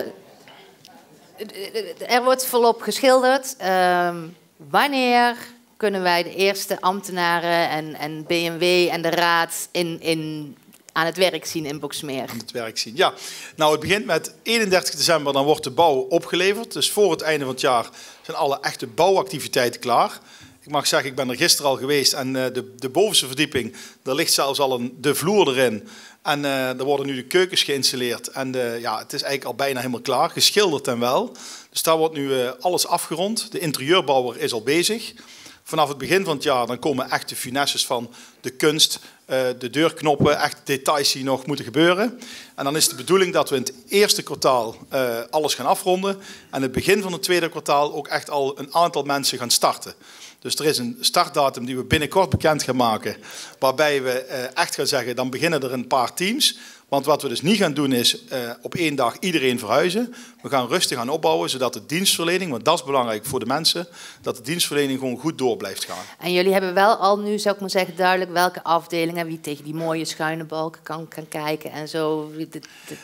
er wordt volop geschilderd. Ehm, wanneer kunnen wij de eerste ambtenaren en, en BMW en de raad in, in, aan het werk zien in Boksmeer? aan het werk zien. Ja, nou het begint met 31 december, dan wordt de bouw opgeleverd. Dus voor het einde van het jaar zijn alle echte bouwactiviteiten klaar. Ik mag zeggen, ik ben er gisteren al geweest en eh, de, de bovenste verdieping, daar ligt zelfs al een, de vloer erin. En eh, er worden nu de keukens geïnstalleerd. En de, ja, het is eigenlijk al bijna helemaal klaar, geschilderd en wel. Dus daar wordt nu eh, alles afgerond. De interieurbouwer is al bezig. Vanaf het begin van het jaar dan komen echt de finesses van de kunst, eh, de deurknoppen, echt details die nog moeten gebeuren. En dan is de bedoeling dat we in het eerste kwartaal eh, alles gaan afronden. En het begin van het tweede kwartaal ook echt al een aantal mensen gaan starten. Dus er is een startdatum die we binnenkort bekend gaan maken. Waarbij we eh, echt gaan zeggen, dan beginnen er een paar teams. Want wat we dus niet gaan doen is eh, op één dag iedereen verhuizen. We gaan rustig aan opbouwen, zodat de dienstverlening, want dat is belangrijk voor de mensen, dat de dienstverlening gewoon goed door blijft gaan. En jullie hebben wel al nu, zou ik maar zeggen, duidelijk welke afdelingen, wie tegen die mooie schuine balken kan, kan kijken en zo.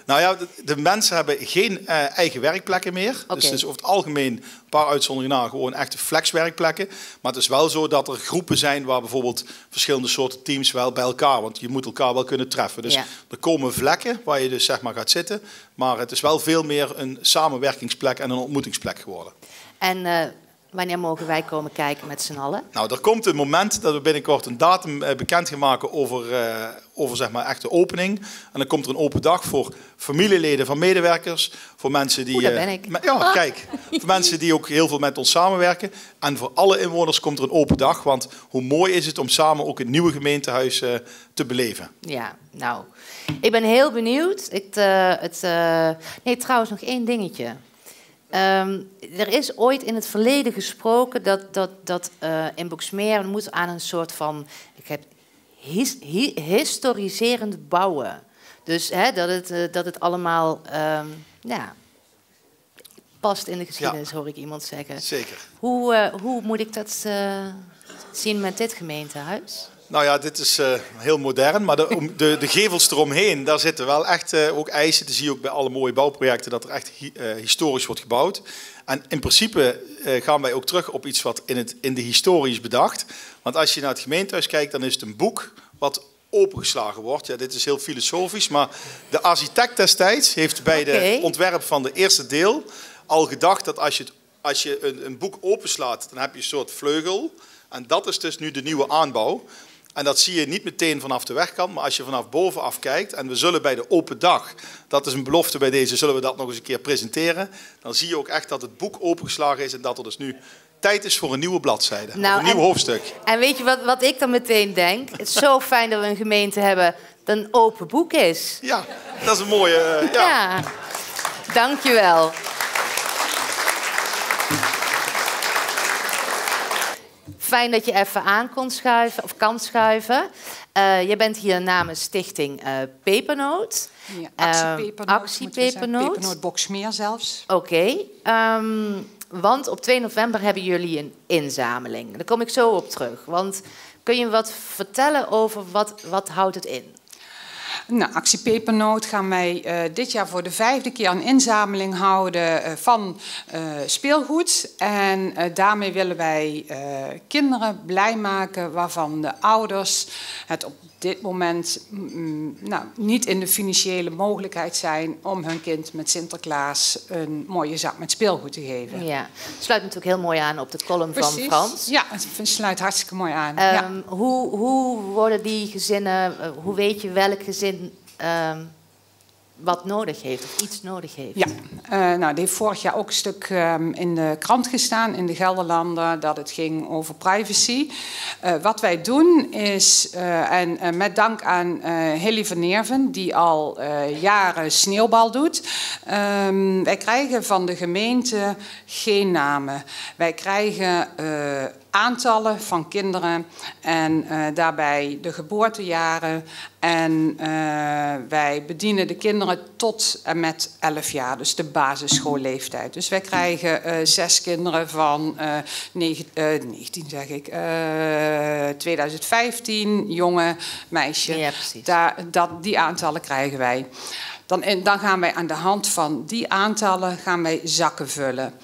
Nou ja, de, de mensen hebben geen eh, eigen werkplekken meer. Dus het is over het algemeen, een paar uitzonderingen na, gewoon echte flexwerkplekken. Maar het is wel zo dat er groepen zijn waar bijvoorbeeld verschillende soorten teams wel bij elkaar, want je moet elkaar wel kunnen treffen. Dus Ja. er komen vlekken waar je dus zeg maar gaat zitten, maar het is wel veel meer een samenwerkingsplek en een ontmoetingsplek geworden. En eh, wanneer mogen wij komen kijken met z'n allen? Nou, er komt een moment dat we binnenkort een datum eh, bekend gaan maken over, eh, over zeg maar echt de opening. En dan komt er een open dag voor familieleden van medewerkers, voor mensen die... Daar ben ik. ja, kijk. Voor mensen die ook heel veel met ons samenwerken. En voor alle inwoners komt er een open dag. Want hoe mooi is het om samen ook het nieuwe gemeentehuis eh, te beleven. Ja, nou, ik ben heel benieuwd. Ik, eh, het, eh, nee, trouwens, nog één dingetje. Ehm, er is ooit in het verleden gesproken dat, dat, dat eh, in Boksmeer moet aan een soort van ik heb, his, hi- historiserend bouwen. Dus hè, dat, het, dat het allemaal ehm, ja, past in de geschiedenis, hoor ik iemand zeggen. Zeker. Hoe, hoe moet ik dat zien met dit gemeentehuis? Nou ja, dit is eh, heel modern, maar de, om- de, de gevels eromheen, daar zitten wel echt eh, ook eisen. Dat zie je ook bij alle mooie bouwprojecten, dat er echt hi- eh, historisch wordt gebouwd. En in principe gaan wij ook terug op iets wat in, het, in de historie is bedacht. Want als je naar het gemeentehuis kijkt, dan is het een boek wat opengeslagen wordt. Ja, dit is heel filosofisch, maar de architect destijds heeft bij de ontwerp van de eerste deel al gedacht dat als je, het, als je een, een boek openslaat, dan heb je een soort vleugel. En dat is dus nu de nieuwe aanbouw. En dat zie je niet meteen vanaf de wegkant, maar als je vanaf bovenaf kijkt, en we zullen bij de open dag, dat is een belofte bij deze, zullen we dat nog eens een keer presenteren, dan zie je ook echt dat het boek opengeslagen is en dat er dus nu tijd is voor een nieuwe bladzijde, Nou, een nieuw en- hoofdstuk. En weet je wat, wat ik dan meteen denk? Het is zo fijn dat we een gemeente hebben dat een open boek is. Ja, dat is een mooie... eh, ja. Ja, dankjewel. Fijn dat je even aan kon schuiven, of kan schuiven. Eh, je bent hier namens Stichting eh Pepernoot. Ja, actie Pepernoot. actie. Pepernoot. Pepernoot Boksmeer zelfs. Oké, ehm, want op 2 november hebben jullie een inzameling. Daar kom ik zo op terug. Want kun je wat vertellen over wat, wat houdt het in? Nou, actie Pepernoot gaan wij uh, dit jaar voor de vijfde keer een inzameling houden uh, van uh, speelgoed. En daarmee willen wij kinderen blij maken waarvan de ouders het op dit moment mm, nou, niet in de financiële mogelijkheid zijn om hun kind met Sinterklaas een mooie zak met speelgoed te geven. Ja, sluit natuurlijk heel mooi aan op de column van Frans. Ja, het sluit hartstikke mooi aan. Um, hoe, hoe worden die gezinnen, hoe weet je welk gezin um, wat nodig heeft of iets nodig heeft. Ja, uh, nou, die heeft vorig jaar ook een stuk um, in de krant gestaan, in de Gelderlanden, dat het ging over privacy. Uh, wat wij doen is, uh, en met dank aan Hilly van Nerven, die al jaren sneeuwbal doet, um, wij krijgen van de gemeente geen namen. Wij krijgen aantallen van kinderen en uh, daarbij de geboortejaren. En uh, wij bedienen de kinderen tot en met 11 jaar, dus de basisschoolleeftijd. Dus wij krijgen uh, zes kinderen van 19, 19, zeg ik, 2015, jonge meisje. Ja, precies. Daar, dat, die aantallen krijgen wij. Dan, dan gaan wij aan de hand van die aantallen gaan wij zakken vullen.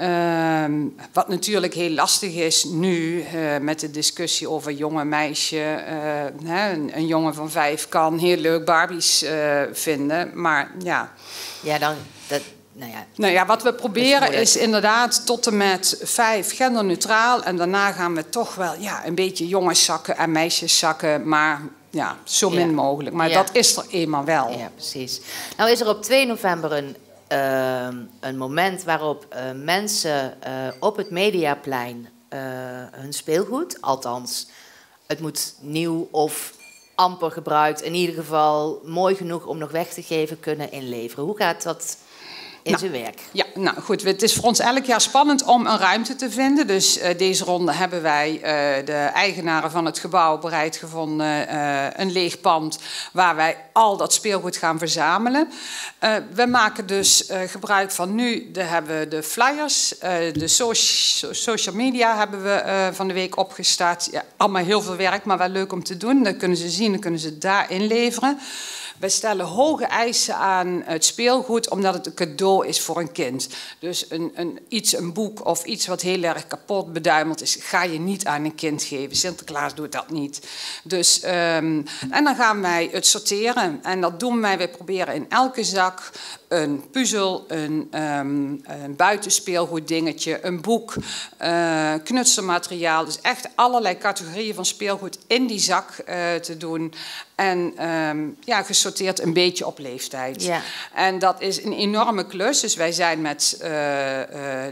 Uh, wat natuurlijk heel lastig is nu uh, met de discussie over jonge meisje. Uh, hè, een, een, jongen van vijf kan heel leuk Barbies uh, vinden, maar ja. Ja, dan. Dat, nou ja, nou ja, wat we proberen is, is, inderdaad tot en met vijf genderneutraal. En daarna gaan we toch wel ja, een beetje jongenszakken en meisjeszakken. Maar ja, zo min ja. mogelijk. Maar ja. dat is er eenmaal wel. Ja, precies. Nou is er op 2 november een een moment waarop uh, mensen uh, op het Mediaplein hun speelgoed, althans, het moet nieuw of amper gebruikt, in ieder geval mooi genoeg om nog weg te geven, kunnen inleveren. Hoe gaat dat in nou, zijn werk. Ja, nou goed. Het is voor ons elk jaar spannend om een ruimte te vinden. Dus uh, deze ronde hebben wij uh, de eigenaren van het gebouw bereid gevonden. Uh, een leeg pand waar wij al dat speelgoed gaan verzamelen. we maken dus gebruik van nu, de, hebben we de flyers, de so social media hebben we van de week opgestart. Ja, allemaal heel veel werk, maar wel leuk om te doen. Dan kunnen ze zien, dan kunnen ze daar inleveren. Wij stellen hoge eisen aan het speelgoed omdat het een cadeau is voor een kind. Dus een, een, iets, een boek of iets wat heel erg kapot beduimeld is, ga je niet aan een kind geven. Sinterklaas doet dat niet. Dus, um, en dan gaan wij het sorteren. En dat doen wij. Wij proberen in elke zak een puzzel, een, um, een buitenspeelgoed dingetje, een boek, uh, knutselmateriaal. Dus echt allerlei categorieën van speelgoed in die zak uh, te doen. En um, ja, gesorteerd een beetje op leeftijd. Ja. En dat is een enorme klus. Dus wij zijn met, uh,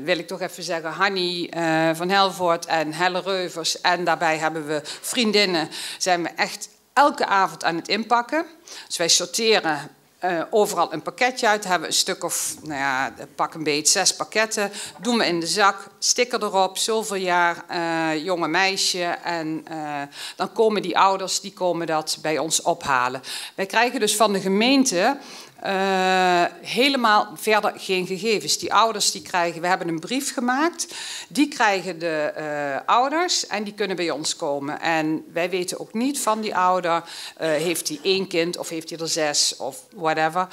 wil ik toch even zeggen, Hanny van Helvoort en Helle Reuvers. En daarbij hebben we vriendinnen. Zijn we echt elke avond aan het inpakken. Dus wij sorteren uh, overal een pakketje uit. Hebben een stuk of, nou ja, pak een beetje zes pakketten. Doen we in de zak, sticker erop, zoveel jaar, uh, jonge meisje. En uh, dan komen die ouders, die komen dat bij ons ophalen. Wij krijgen dus van de gemeente uh, helemaal verder geen gegevens. Die ouders die krijgen, we hebben een brief gemaakt, die krijgen de uh, ouders en die kunnen bij ons komen. En wij weten ook niet van die ouder, uh, heeft hij één kind of heeft hij er zes of whatever.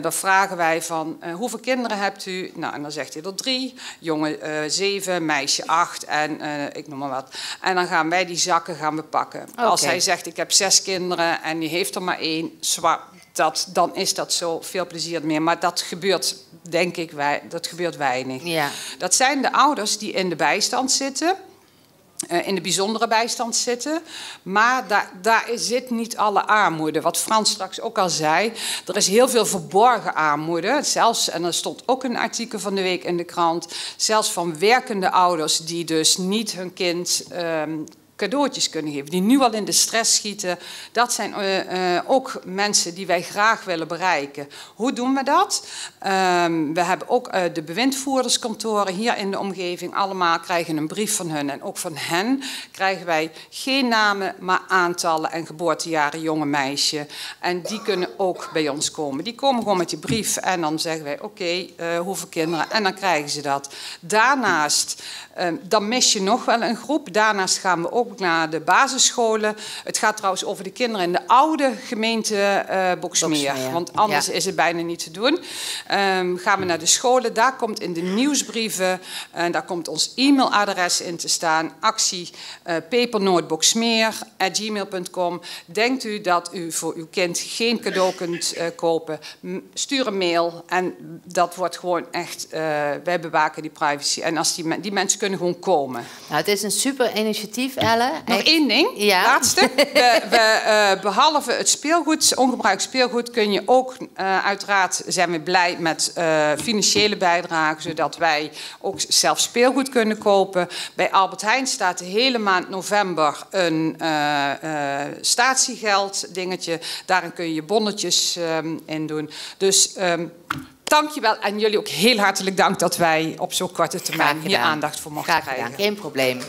dan vragen wij van, hoeveel kinderen hebt u? Nou, en dan zegt hij er drie, jongen zeven, meisje acht en ik noem maar wat. En dan gaan wij die zakken gaan we pakken. Okay. Als hij zegt, ik heb zes kinderen en die heeft er maar één, zwart dat, dan is dat zo veel plezier meer. Maar dat gebeurt, denk ik, wij, dat gebeurt weinig. Ja. Dat zijn de ouders die in de bijstand zitten. Uh, in de bijzondere bijstand zitten. Maar daar, daar zit niet alle armoede. Wat Frans straks ook al zei. Er is heel veel verborgen armoede. Zelfs, en er stond ook een artikel van de week in de krant. Zelfs van werkende ouders die dus niet hun kind. Uh, cadeautjes kunnen geven, die nu al in de stress schieten. Dat zijn uh, uh, ook mensen die wij graag willen bereiken. Hoe doen we dat? Um, we hebben ook uh, de bewindvoerderskantoren hier in de omgeving. Allemaal krijgen een brief van hun. En ook van hen krijgen wij geen namen, maar aantallen en geboortejaren jonge meisje. En die kunnen ook bij ons komen. Die komen gewoon met die brief en dan zeggen wij, oké, hoeveel kinderen? En dan krijgen ze dat. Daarnaast, dan mis je nog wel een groep. Daarnaast gaan we ook ook naar de basisscholen. Het gaat trouwens over de kinderen in de oude gemeente uh, Boksmeer. Boksmeer, Want anders ja. is het bijna niet te doen. Ehm, gaan we naar de scholen. Daar komt in de nieuwsbrieven, en daar komt ons e-mailadres in te staan. Actie uh, pepernoordboksmeer.gmail.com. Denkt u dat u voor uw kind geen cadeau kunt eh, kopen? Stuur een mail en dat wordt gewoon echt... eh, wij bewaken die privacy. En als die mensen kunnen gewoon komen. Nou, het is een super initiatief, Nog Echt. één ding, Ja. laatste. We, we, eh, behalve het speelgoed, ongebruikt speelgoed, kun je ook, eh, uiteraard zijn we blij met eh, financiële bijdragen, zodat wij ook zelf speelgoed kunnen kopen. Bij Albert Heijn staat de hele maand november een statiegeld dingetje. Daarin kun je je bonnetjes ehm, in doen. Dus ehm dankjewel en jullie ook heel hartelijk dank dat wij op zo'n korte termijn hier aandacht voor mochten krijgen. geen probleem.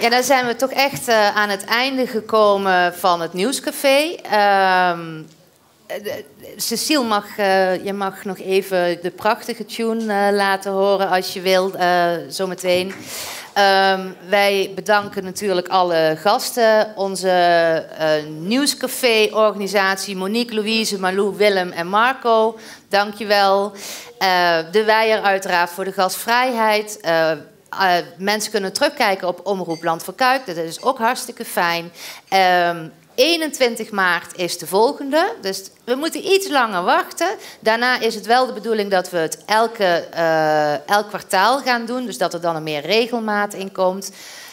Ja, dan zijn we toch echt eh, aan het einde gekomen van het nieuwscafé. Ehm, eh, Cecile, mag, eh, je mag nog even de prachtige tune laten horen als je wil, zometeen. Ehm, wij bedanken natuurlijk alle gasten. Onze nieuwscafé-organisatie Monique, Louise, Malou, Willem en Marco. Dankjewel. De Weijer uiteraard voor de gastvrijheid. Eh, mensen kunnen terugkijken op Omroep Land voor Kuik. Dat is ook hartstikke fijn. Ehm, 21 maart is de volgende. Dus we moeten iets langer wachten. Daarna is het wel de bedoeling dat we het elke, eh, elk kwartaal gaan doen. Dus dat er dan een meer regelmaat in komt.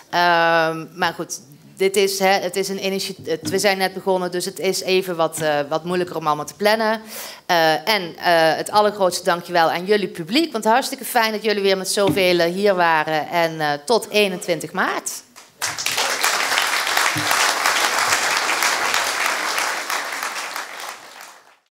Ehm, maar goed, dit is, hè, het is een initiatief. We zijn net begonnen, dus het is even wat, eh, wat moeilijker om allemaal te plannen. Eh, en eh, het allergrootste dankjewel aan jullie publiek. Want hartstikke fijn dat jullie weer met zoveel eh, hier waren. En tot 21 maart.